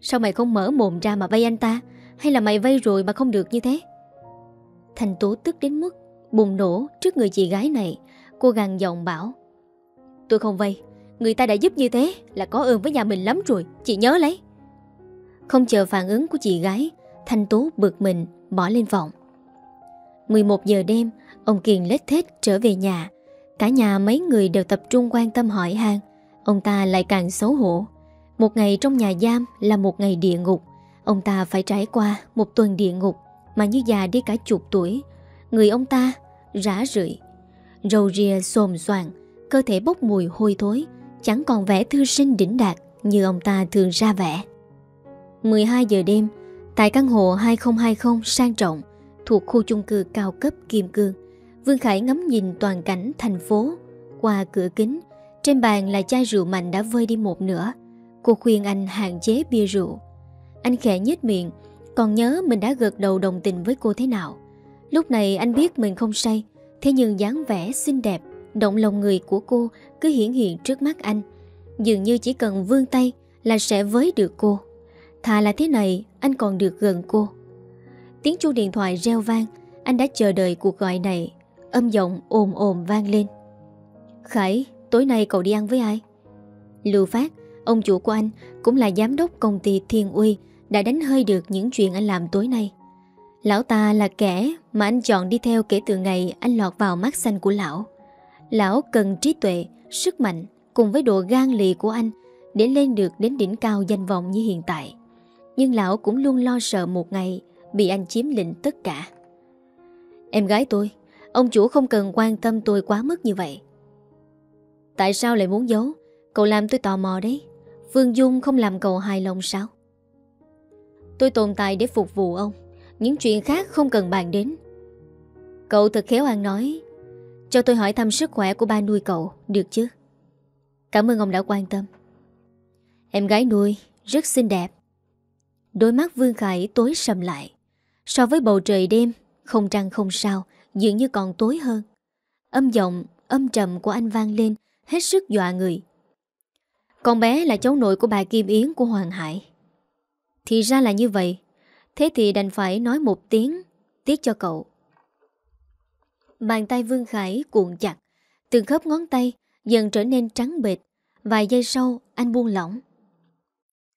Sao mày không mở mồm ra mà vay anh ta? Hay là mày vay rồi mà không được như thế? Thành Tú tức đến mức bùng nổ trước người chị gái này. Cô gằn giọng bảo, Tôi không vay, Người ta đã giúp như thế là có ơn với nhà mình lắm rồi, Chị nhớ lấy. Không chờ phản ứng của chị gái Thanh Tú bực mình bỏ lên vọng 11 giờ đêm, Ông Kiền lết thết trở về nhà. Cả nhà mấy người đều tập trung quan tâm hỏi han, Ông ta lại càng xấu hổ. Một ngày trong nhà giam là một ngày địa ngục, Ông ta phải trải qua một tuần địa ngục. Mà như già đi cả chục tuổi. Người ông ta rã rượi, Râu ria xồm xoàn Cơ thể bốc mùi hôi thối, Chẳng còn vẻ thư sinh đỉnh đạt Như ông ta thường ra vẻ. 12 giờ đêm, Tại căn hộ 2020 sang trọng Thuộc khu chung cư cao cấp Kim Cương, Vương Khải ngắm nhìn toàn cảnh thành phố Qua cửa kính. Trên bàn là chai rượu mạnh đã vơi đi một nửa. Cô khuyên anh hạn chế bia rượu. Anh khẽ nhếch miệng còn nhớ mình đã gật đầu đồng tình với cô thế nào Lúc này anh biết mình không say Thế nhưng dáng vẻ xinh đẹp Động lòng người của cô cứ hiển hiện trước mắt anh Dường như chỉ cần vươn tay là sẽ với được cô. Thà là thế này, anh còn được gần cô. Tiếng chuông điện thoại reo vang, anh đã chờ đợi cuộc gọi này. Âm giọng ồm ồm vang lên. Khải, tối nay cậu đi ăn với ai? Lưu Phát, ông chủ của anh, cũng là giám đốc công ty Thiên Uy, đã đánh hơi được những chuyện anh làm tối nay. Lão ta là kẻ mà anh chọn đi theo kể từ ngày anh lọt vào mắt xanh của lão. Lão cần trí tuệ, sức mạnh cùng với độ gan lì của anh để lên được đến đỉnh cao danh vọng như hiện tại. Nhưng lão cũng luôn lo sợ một ngày bị anh chiếm lĩnh tất cả. Em gái tôi, ông chủ không cần quan tâm tôi quá mức như vậy. Tại sao lại muốn giấu? Cậu làm tôi tò mò đấy. Phương Dung không làm cậu hài lòng sao? Tôi tồn tại để phục vụ ông. Những chuyện khác không cần bàn đến. Cậu thật khéo ăn nói. Cho tôi hỏi thăm sức khỏe của ba nuôi cậu, được chứ? Cảm ơn ông đã quan tâm. Em gái nuôi, rất xinh đẹp. Đôi mắt Vương Khải tối sầm lại. So với bầu trời đêm, không trăng không sao, dường như còn tối hơn. Âm giọng, âm trầm của anh vang lên, hết sức dọa người. Con bé là cháu nội của bà Kim Yến của Hoàng Hải. Thì ra là như vậy. Thế thì đành phải nói một tiếng, tiếc cho cậu. Bàn tay Vương Khải cuộn chặt, từng khớp ngón tay dần trở nên trắng bệt. Vài giây sau, anh buông lỏng.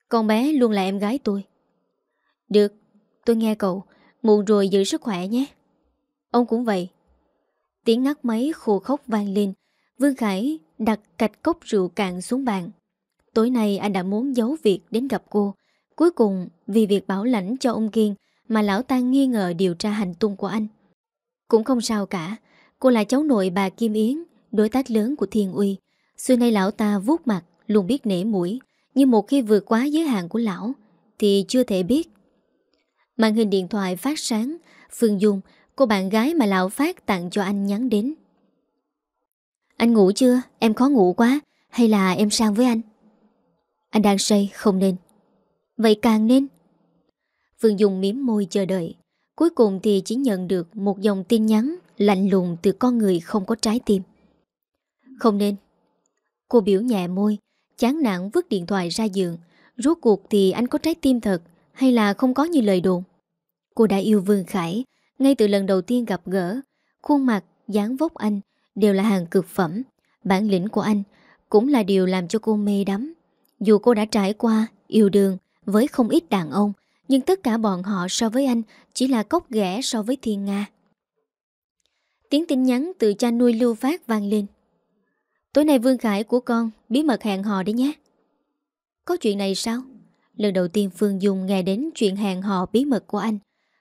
Con bé luôn là em gái tôi. Được, tôi nghe cậu, muộn rồi giữ sức khỏe nhé. Ông cũng vậy. Tiếng ngắt máy khô khóc vang lên, Vương Khải đặt cạch cốc rượu cạn xuống bàn. Tối nay anh đã muốn giấu việc đến gặp cô. Cuối cùng, vì việc bảo lãnh cho ông Kiên mà lão ta nghi ngờ điều tra hành tung của anh. Cũng không sao cả, cô là cháu nội bà Kim Yến, đối tác lớn của Thiên Uy. Xưa nay lão ta vuốt mặt, luôn biết nể mũi, nhưng một khi vượt quá giới hạn của lão, thì chưa thể biết. Màn hình điện thoại phát sáng, Phương Dung, cô bạn gái mà lão phát tặng cho anh nhắn đến. Anh ngủ chưa? Em khó ngủ quá. Hay là em sang với anh? Anh đang say, không nên. Vậy càng nên. Phương Dung miếm môi chờ đợi. Cuối cùng thì chỉ nhận được một dòng tin nhắn lạnh lùng từ con người không có trái tim. Không nên. Cô biểu nhẹ môi, chán nản vứt điện thoại ra giường. Rốt cuộc thì anh có trái tim thật hay là không có như lời đồn. Cô đã yêu Vương Khải ngay từ lần đầu tiên gặp gỡ. Khuôn mặt, dáng vóc anh đều là hàng cực phẩm. Bản lĩnh của anh cũng là điều làm cho cô mê đắm. Dù cô đã trải qua yêu đương với không ít đàn ông, nhưng tất cả bọn họ so với anh chỉ là cốc ghẻ so với thiên Nga. Tiếng tin nhắn từ cha nuôi lưu phát vang lên. Tối nay Vương Khải của con bí mật hẹn hò đấy nhé. Có chuyện này sao? Lần đầu tiên Phương Dung nghe đến chuyện hẹn hò bí mật của anh.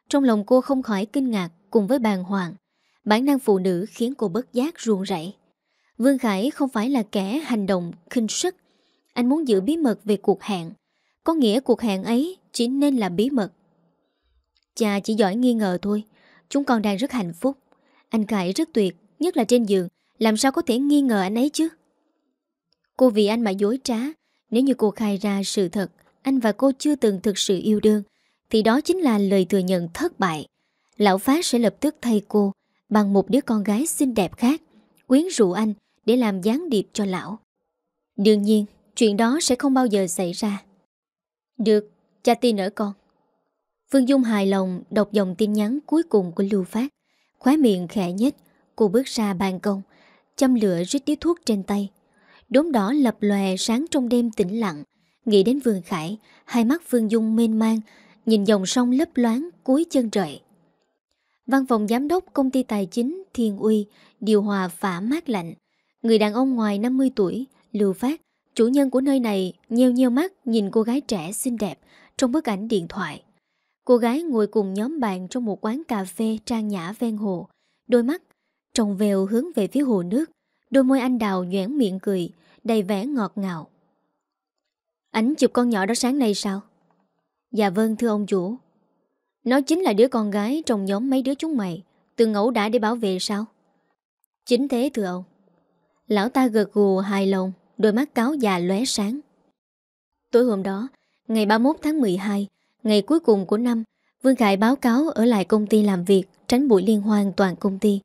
Trong lòng cô không khỏi kinh ngạc cùng với bàn hoàng. Bản năng phụ nữ khiến cô bất giác ruồn rảy. Vương Khải không phải là kẻ hành động khinh sức. Anh muốn giữ bí mật về cuộc hẹn. Có nghĩa cuộc hẹn ấy chỉ nên là bí mật. Cha chỉ giỏi nghi ngờ thôi. Chúng con đang rất hạnh phúc. Anh Khải rất tuyệt, nhất là trên giường. Làm sao có thể nghi ngờ anh ấy chứ? Cô vì anh mà dối trá. Nếu như cô khai ra sự thật, anh và cô chưa từng thực sự yêu đương, thì đó chính là lời thừa nhận thất bại. Lão Phát sẽ lập tức thay cô bằng một đứa con gái xinh đẹp khác, quyến rũ anh để làm gián điệp cho lão. Đương nhiên, chuyện đó sẽ không bao giờ xảy ra. Được, cha tin ở con. Phương Dung hài lòng đọc dòng tin nhắn cuối cùng của Lưu Phát. Khóe miệng khẽ nhếch, cô bước ra ban công, châm lửa rít điếu thuốc trên tay. Đốm đỏ lập lòe sáng trong đêm tĩnh lặng. Nghĩ đến vườn Khải, hai mắt Phương Dung mênh mang, nhìn dòng sông lấp loáng cuối chân trời. Văn phòng giám đốc công ty tài chính Thiên Uy điều hòa phả mát lạnh. Người đàn ông ngoài 50 tuổi, Lưu Phát, chủ nhân của nơi này, nheo nheo mắt nhìn cô gái trẻ xinh đẹp trong bức ảnh điện thoại. Cô gái ngồi cùng nhóm bạn trong một quán cà phê trang nhã ven hồ, đôi mắt trồng vèo hướng về phía hồ nước, đôi môi anh đào nhoảng miệng cười, đầy vẻ ngọt ngào. Ảnh chụp con nhỏ đó sáng nay sao? Dạ vâng thưa ông chủ. Nó chính là đứa con gái trong nhóm mấy đứa chúng mày Từng ngẫu đã để bảo vệ sao Chính thế thưa ông Lão ta gật gù hài lòng Đôi mắt cáo già lóe sáng Tối hôm đó Ngày 31 tháng 12 Ngày cuối cùng của năm Vương Khải báo cáo ở lại công ty làm việc Tránh buổi liên hoan toàn công ty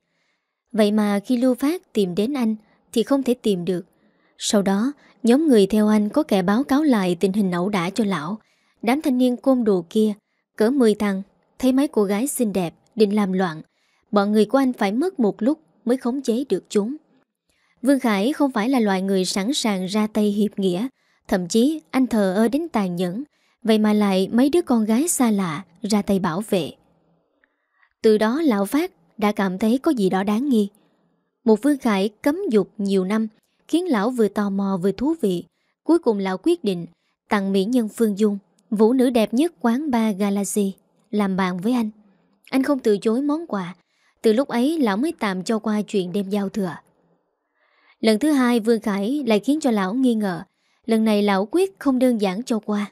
Vậy mà khi Lưu Phát tìm đến anh Thì không thể tìm được Sau đó Nhóm người theo anh có kẻ báo cáo lại tình hình ẩu đả cho lão. Đám thanh niên côn đồ kia, cỡ 10 thằng, thấy mấy cô gái xinh đẹp, định làm loạn. Bọn người của anh phải mất một lúc mới khống chế được chúng. Vương Khải không phải là loại người sẵn sàng ra tay hiệp nghĩa, thậm chí anh thờ ơ đến tàn nhẫn, vậy mà lại mấy đứa con gái xa lạ ra tay bảo vệ. Từ đó Lão Phát đã cảm thấy có gì đó đáng nghi. Một Vương Khải cấm dục nhiều năm khiến lão vừa tò mò vừa thú vị. Cuối cùng lão quyết định tặng mỹ nhân Phương Dung, vũ nữ đẹp nhất quán ba Galaxy, làm bạn với anh. Anh không từ chối món quà. Từ lúc ấy lão mới tạm cho qua chuyện đêm giao thừa. Lần thứ hai Vương Khải lại khiến cho lão nghi ngờ. Lần này lão quyết không đơn giản cho qua.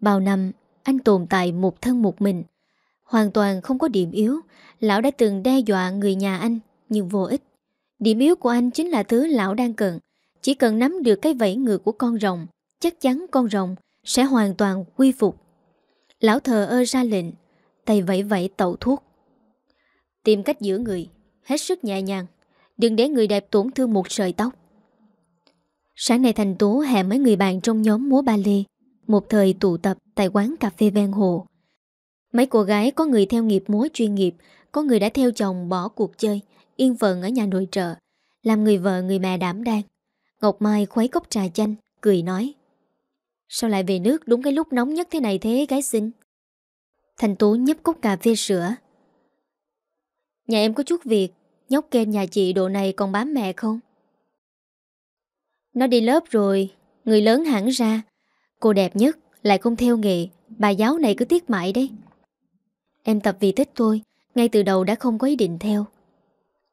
Bao năm anh tồn tại một thân một mình. Hoàn toàn không có điểm yếu. Lão đã từng đe dọa người nhà anh nhưng vô ích. Điểm yếu của anh chính là thứ lão đang cần. Chỉ cần nắm được cái vẫy ngược của con rồng, chắc chắn con rồng sẽ hoàn toàn quy phục. Lão thờ ơ ra lệnh, tay vẫy vẫy tẩu thuốc. Tìm cách giữ người, hết sức nhẹ nhàng, đừng để người đẹp tổn thương một sợi tóc. Sáng nay Thành Tố hẹn mấy người bạn trong nhóm múa ba lê, một thời tụ tập tại quán cà phê ven hồ. Mấy cô gái có người theo nghiệp múa chuyên nghiệp, có người đã theo chồng bỏ cuộc chơi, yên phận ở nhà nội trợ, làm người vợ người mẹ đảm đang. Ngọc Mai khuấy cốc trà chanh, cười nói. Sao lại về nước đúng cái lúc nóng nhất thế này thế gái xinh? Thành Tú nhấp cốc cà phê sữa. Nhà em có chút việc, nhóc kênh nhà chị độ này còn bám mẹ không? Nó đi lớp rồi, người lớn hẳn ra. Cô đẹp nhất, lại không theo nghề, bà giáo này cứ tiếc mãi đấy. Em tập vì thích thôi, ngay từ đầu đã không có ý định theo.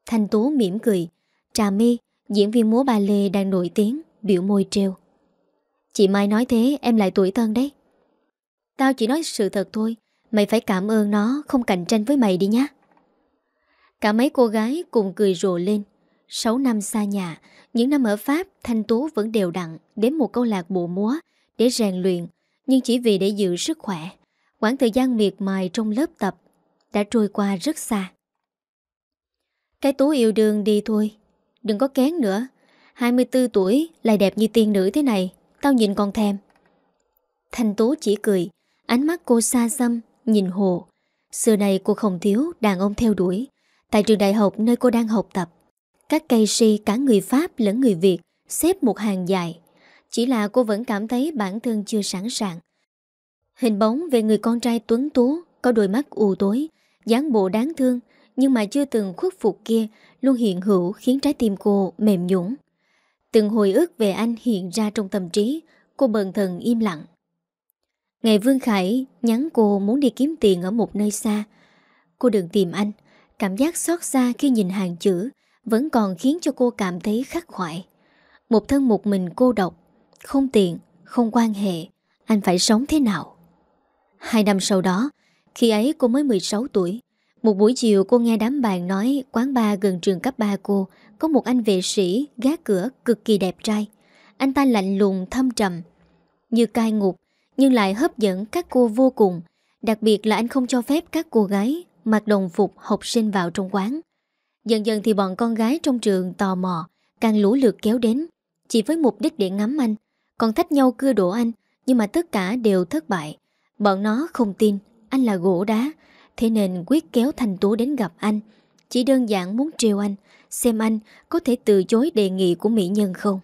Thanh Tú mỉm cười Trà mi, diễn viên múa ba lê đang nổi tiếng Biểu môi treo Chị Mai nói thế em lại tuổi thân đấy Tao chỉ nói sự thật thôi Mày phải cảm ơn nó Không cạnh tranh với mày đi nhá Cả mấy cô gái cùng cười rộ lên. 6 năm xa nhà, Những năm ở Pháp, Thanh Tú vẫn đều đặn Đến một câu lạc bộ múa Để rèn luyện, Nhưng chỉ vì để giữ sức khỏe. Quảng thời gian miệt mài trong lớp tập Đã trôi qua rất xa. Cái tú yêu đương đi thôi, Đừng có kén nữa. 24 tuổi, lại đẹp như tiên nữ thế này, Tao nhìn còn thèm. Thanh Tú chỉ cười, Ánh mắt cô xa xăm, Nhìn hồ. Xưa này cô không thiếu đàn ông theo đuổi. Tại trường đại học nơi cô đang học tập Các cây si cả người Pháp lẫn người Việt Xếp một hàng dài Chỉ là cô vẫn cảm thấy bản thân chưa sẵn sàng Hình bóng về người con trai tuấn tú Có đôi mắt u tối dáng bộ đáng thương nhưng mà chưa từng khuất phục kia luôn hiện hữu khiến trái tim cô mềm nhũng. Từng hồi ức về anh hiện ra trong tâm trí, cô bần thần im lặng. Ngày Vương Khải nhắn cô muốn đi kiếm tiền ở một nơi xa. Cô đừng tìm anh, cảm giác xót xa khi nhìn hàng chữ vẫn còn khiến cho cô cảm thấy khắc khoải. Một thân một mình cô độc, không tiền, không quan hệ, anh phải sống thế nào? Hai năm sau đó, khi ấy cô mới 16 tuổi, một buổi chiều cô nghe đám bạn nói quán bar gần trường cấp 3 cô có một anh vệ sĩ gác cửa cực kỳ đẹp trai. Anh ta lạnh lùng thâm trầm, như cai ngục nhưng lại hấp dẫn các cô vô cùng. Đặc biệt là anh không cho phép các cô gái mặc đồng phục học sinh vào trong quán. Dần dần thì bọn con gái trong trường tò mò, càng lũ lượt kéo đến, chỉ với mục đích để ngắm anh, còn thách nhau cưa đổ anh, nhưng mà tất cả đều thất bại. Bọn nó không tin anh là gỗ đá, Thế nên quyết kéo Thanh Tú đến gặp anh Chỉ đơn giản muốn trêu anh Xem anh có thể từ chối đề nghị của mỹ nhân không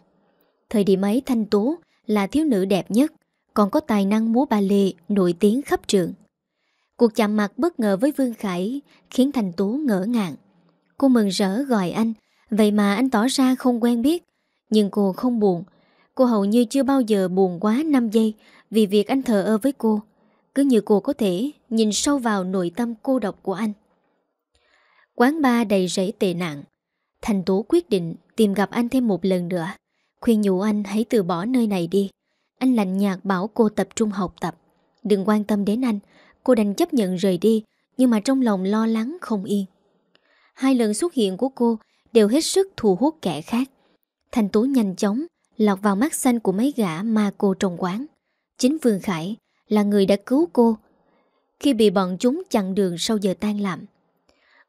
Thời điểm ấy Thanh Tú là thiếu nữ đẹp nhất Còn có tài năng múa ba lê nổi tiếng khắp trường Cuộc chạm mặt bất ngờ với Vương Khải Khiến thành Tú ngỡ ngàng Cô mừng rỡ gọi anh, Vậy mà anh tỏ ra không quen biết, Nhưng cô không buồn Cô hầu như chưa bao giờ buồn quá 5 giây Vì việc anh thờ ơ với cô cứ như cô có thể nhìn sâu vào nội tâm cô độc của anh. Quán ba đầy rẫy tệ nạn. Thành tú quyết định tìm gặp anh thêm một lần nữa. Khuyên nhủ anh hãy từ bỏ nơi này đi. Anh lạnh nhạt bảo cô tập trung học tập. Đừng quan tâm đến anh. Cô đành chấp nhận rời đi nhưng mà trong lòng lo lắng không yên. Hai lần xuất hiện của cô đều hết sức thu hút kẻ khác. Thành Tố nhanh chóng lọt vào mắt xanh của mấy gã ma cô trong quán. Chính Vương Khải là người đã cứu cô khi bị bọn chúng chặn đường sau giờ tan làm.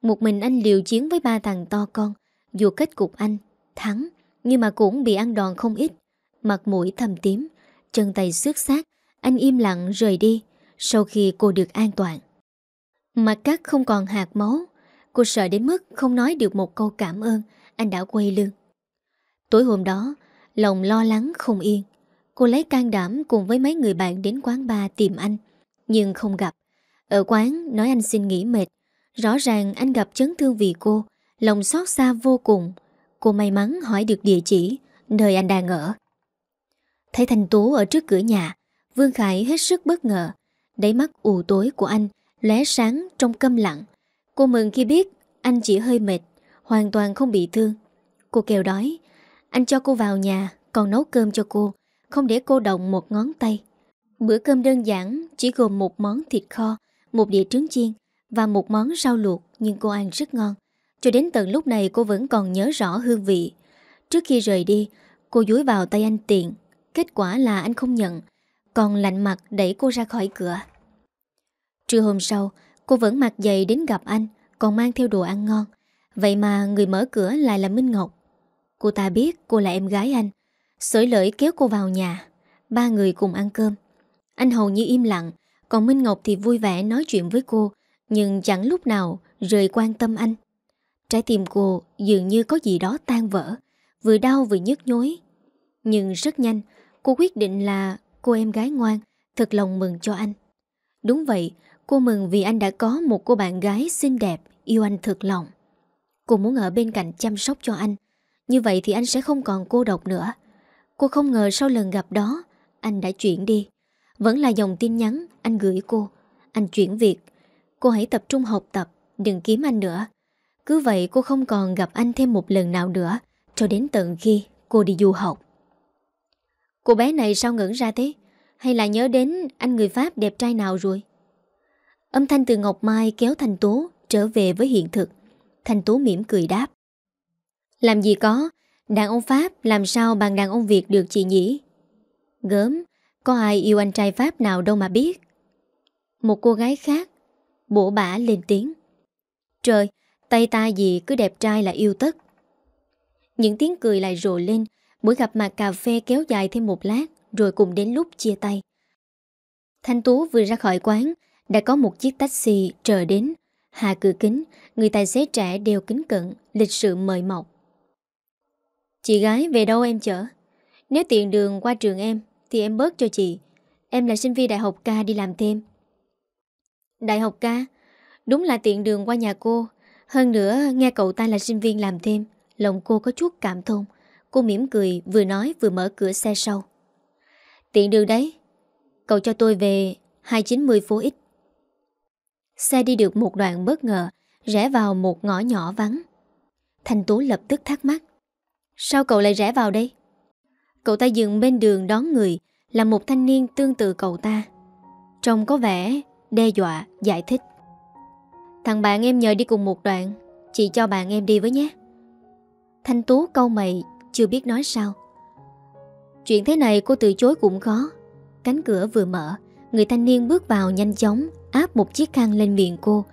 Một mình anh liều chiến với ba thằng to con, dù kết cục anh thắng, nhưng mà cũng bị ăn đòn không ít. Mặt mũi thầm tím Chân tay xước xác Anh im lặng rời đi sau khi cô được an toàn. Mặt cắt không còn hạt máu. Cô sợ đến mức không nói được một câu cảm ơn. Anh đã quay lưng. Tối hôm đó, Lòng lo lắng không yên. Cô lấy can đảm cùng với mấy người bạn đến quán bar tìm anh, Nhưng không gặp. Ở quán, nói anh xin nghỉ mệt. Rõ ràng anh gặp chấn thương vì cô, Lòng xót xa vô cùng. Cô may mắn hỏi được địa chỉ, Nơi anh đang ở. Thấy thành Tú ở trước cửa nhà, Vương Khải hết sức bất ngờ. Đáy mắt ù tối của anh lóe sáng trong câm lặng. Cô mừng khi biết anh chỉ hơi mệt, Hoàn toàn không bị thương. Cô kêu đói, Anh cho cô vào nhà, Còn nấu cơm cho cô, Không để cô động một ngón tay. Bữa cơm đơn giản, Chỉ gồm một món thịt kho, Một đĩa trứng chiên Và một món rau luộc, Nhưng cô ăn rất ngon. Cho đến tận lúc này, cô vẫn còn nhớ rõ hương vị. Trước khi rời đi, Cô dúi vào tay anh tiện, Kết quả là anh không nhận, Còn lạnh mặt đẩy cô ra khỏi cửa. Trưa hôm sau, Cô vẫn mặc giày đến gặp anh, Còn mang theo đồ ăn ngon. Vậy mà người mở cửa lại là Minh Ngọc. Cô ta biết cô là em gái anh Sởi lợi kéo cô vào nhà. Ba người cùng ăn cơm. Anh hầu như im lặng, Còn Minh Ngọc thì vui vẻ nói chuyện với cô, Nhưng chẳng lúc nào rời quan tâm anh. Trái tim cô dường như có gì đó tan vỡ, Vừa đau vừa nhức nhối. Nhưng rất nhanh, Cô quyết định là cô em gái ngoan, Thật lòng mừng cho anh. Đúng vậy Cô mừng vì anh đã có một cô bạn gái xinh đẹp, Yêu anh thật lòng. Cô muốn ở bên cạnh chăm sóc cho anh. Như vậy thì anh sẽ không còn cô độc nữa. Cô không ngờ sau lần gặp đó, Anh đã chuyển đi. Vẫn là dòng tin nhắn anh gửi cô. Anh chuyển việc. Cô hãy tập trung học tập, Đừng kiếm anh nữa. Cứ vậy cô không còn gặp anh thêm một lần nào nữa, Cho đến tận khi cô đi du học. Cô bé này sao ngẩn ra thế? Hay là nhớ đến anh người Pháp đẹp trai nào rồi? Âm thanh từ Ngọc Mai kéo Thành Tố trở về với hiện thực. Thành Tố mỉm cười đáp. Làm gì có, Đàn ông Pháp làm sao bằng đàn ông Việt được chị nhỉ? Gớm, Có ai yêu anh trai Pháp nào đâu mà biết. Một cô gái khác, Bổ bả lên tiếng. Trời, Tay ta gì cứ đẹp trai là yêu tất. Những tiếng cười lại rộ lên, Buổi gặp mặt cà phê kéo dài thêm một lát, Rồi cùng đến lúc chia tay. Thanh Tú vừa ra khỏi quán đã có một chiếc taxi chờ đến. Hạ cửa kính, Người tài xế trẻ đều kính cận, Lịch sự mời mọc. Chị gái, về đâu em chở? Nếu tiện đường qua trường em, Thì em bớt cho chị. Em là sinh viên đại học ca đi làm thêm. Đại học ca? Đúng là tiện đường qua nhà cô. Hơn nữa, nghe cậu ta là sinh viên làm thêm, Lòng cô có chút cảm thông. Cô mỉm cười, vừa nói vừa mở cửa xe sau. Tiện đường đấy. Cậu cho tôi về 290 phố X. Xe đi được một đoạn bất ngờ Rẽ vào một ngõ nhỏ vắng. Thành Tú lập tức thắc mắc Sao cậu lại rẽ vào đây? Cậu ta dừng bên đường đón người Là một thanh niên tương tự cậu ta. Trông có vẻ Đe dọa, giải thích Thằng bạn em nhờ đi cùng một đoạn Chị cho bạn em đi với nhé. Thanh Tú câu mày chưa biết nói sao. Chuyện thế này cô từ chối cũng khó. Cánh cửa vừa mở Người thanh niên bước vào nhanh chóng Áp một chiếc khăn lên miệng cô.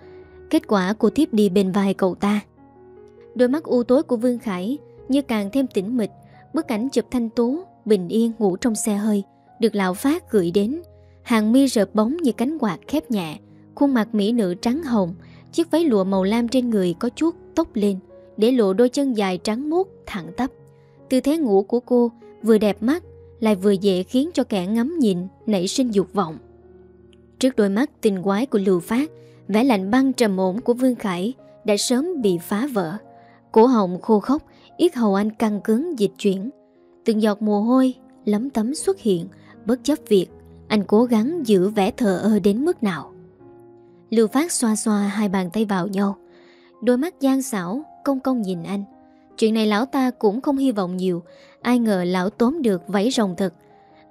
Kết quả cô tiếp đi bên vai cậu ta. Đôi mắt u tối của Vương Khải Như càng thêm tĩnh mịch. Bức ảnh chụp thanh tú, Bình yên ngủ trong xe hơi, Được lão phát gửi đến. Hàng mi rợp bóng như cánh quạt khép nhẹ, Khuôn mặt mỹ nữ trắng hồng, Chiếc váy lụa màu lam trên người có chút tóc lên, Để lộ đôi chân dài trắng muốt, thẳng tắp. Tư thế ngủ của cô vừa đẹp mắt, lại vừa dễ khiến cho kẻ ngắm nhìn nảy sinh dục vọng. Trước đôi mắt tình quái của Lưu Phát, vẻ lạnh băng trầm ổn của Vương Khải đã sớm bị phá vỡ. Cổ họng khô khóc yết hầu anh căng cứng dịch chuyển. Từng giọt mồ hôi lấm tấm xuất hiện, bất chấp việc anh cố gắng giữ vẻ thờ ơ đến mức nào. Lưu Phát xoa xoa hai bàn tay vào nhau, đôi mắt gian xảo công công nhìn anh. Chuyện này lão ta cũng không hy vọng nhiều Ai ngờ lão tóm được váy rồng thật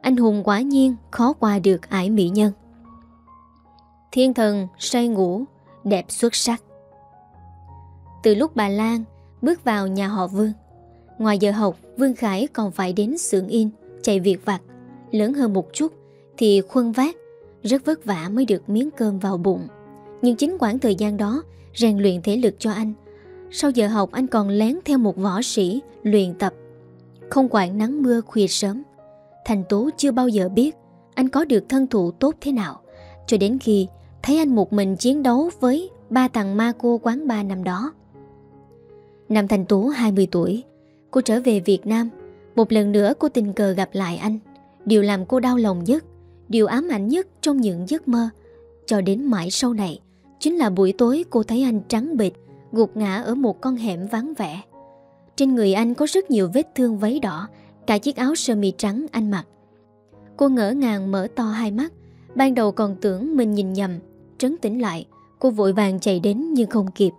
Anh hùng quả nhiên khó qua được ải mỹ nhân Thiên thần, say ngủ, Đẹp xuất sắc. Từ lúc bà Lan bước vào nhà họ Vương, Ngoài giờ học, Vương Khải còn phải đến xưởng in, Chạy việc vặt. Lớn hơn một chút Thì khuân vác, Rất vất vả mới được miếng cơm vào bụng. Nhưng chính khoảng thời gian đó, rèn luyện thể lực cho anh. Sau giờ học, anh còn lén theo một võ sĩ luyện tập. Không quản nắng mưa khuya sớm, Thành Tố chưa bao giờ biết anh có được thân thủ tốt thế nào. Cho đến khi thấy anh một mình chiến đấu với ba thằng ma cô quán ba năm đó. Năm Thành Tú 20 tuổi, cô trở về Việt Nam. Một lần nữa cô tình cờ gặp lại anh. Điều làm cô đau lòng nhất, điều ám ảnh nhất trong những giấc mơ. Cho đến mãi sau này, chính là buổi tối cô thấy anh trắng bệt, gục ngã ở một con hẻm vắng vẻ. Trên người anh có rất nhiều vết thương váy đỏ, cả chiếc áo sơ mi trắng anh mặc. Cô ngỡ ngàng mở to hai mắt, ban đầu còn tưởng mình nhìn nhầm, trấn tĩnh lại, cô vội vàng chạy đến nhưng không kịp.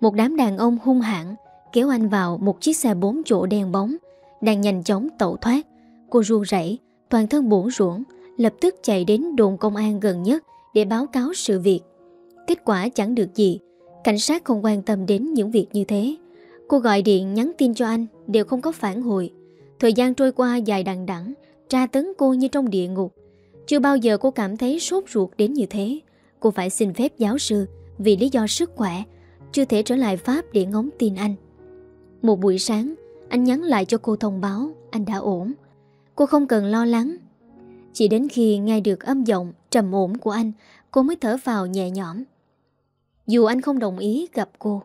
Một đám đàn ông hung hãn kéo anh vào một chiếc xe bốn chỗ đen bóng, đang nhanh chóng tẩu thoát. Cô run rẩy, toàn thân bủn ruộng, lập tức chạy đến đồn công an gần nhất để báo cáo sự việc. Kết quả chẳng được gì, cảnh sát không quan tâm đến những việc như thế. Cô gọi điện nhắn tin cho anh đều không có phản hồi. Thời gian trôi qua dài đằng đẵng, tra tấn cô như trong địa ngục. Chưa bao giờ cô cảm thấy sốt ruột đến như thế. Cô phải xin phép giáo sư vì lý do sức khỏe, chưa thể trở lại Pháp để ngóng tin anh. Một buổi sáng, anh nhắn lại cho cô thông báo anh đã ổn. Cô không cần lo lắng. Chỉ đến khi nghe được âm giọng trầm ổn của anh, cô mới thở vào nhẹ nhõm. Dù anh không đồng ý gặp cô.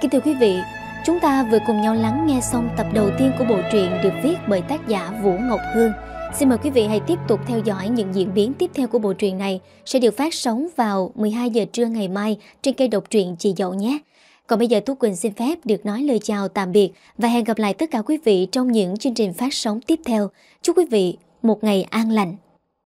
Kính thưa quý vị, chúng ta vừa cùng nhau lắng nghe xong tập đầu tiên của bộ truyện được viết bởi tác giả Vũ Ngọc Hương. Xin mời quý vị hãy tiếp tục theo dõi những diễn biến tiếp theo của bộ truyện này sẽ được phát sóng vào 12 giờ trưa ngày mai trên kênh độc truyện Chị Dậu nhé. Còn bây giờ Tú Quỳnh xin phép được nói lời chào tạm biệt và hẹn gặp lại tất cả quý vị trong những chương trình phát sóng tiếp theo. Chúc quý vị một ngày an lành.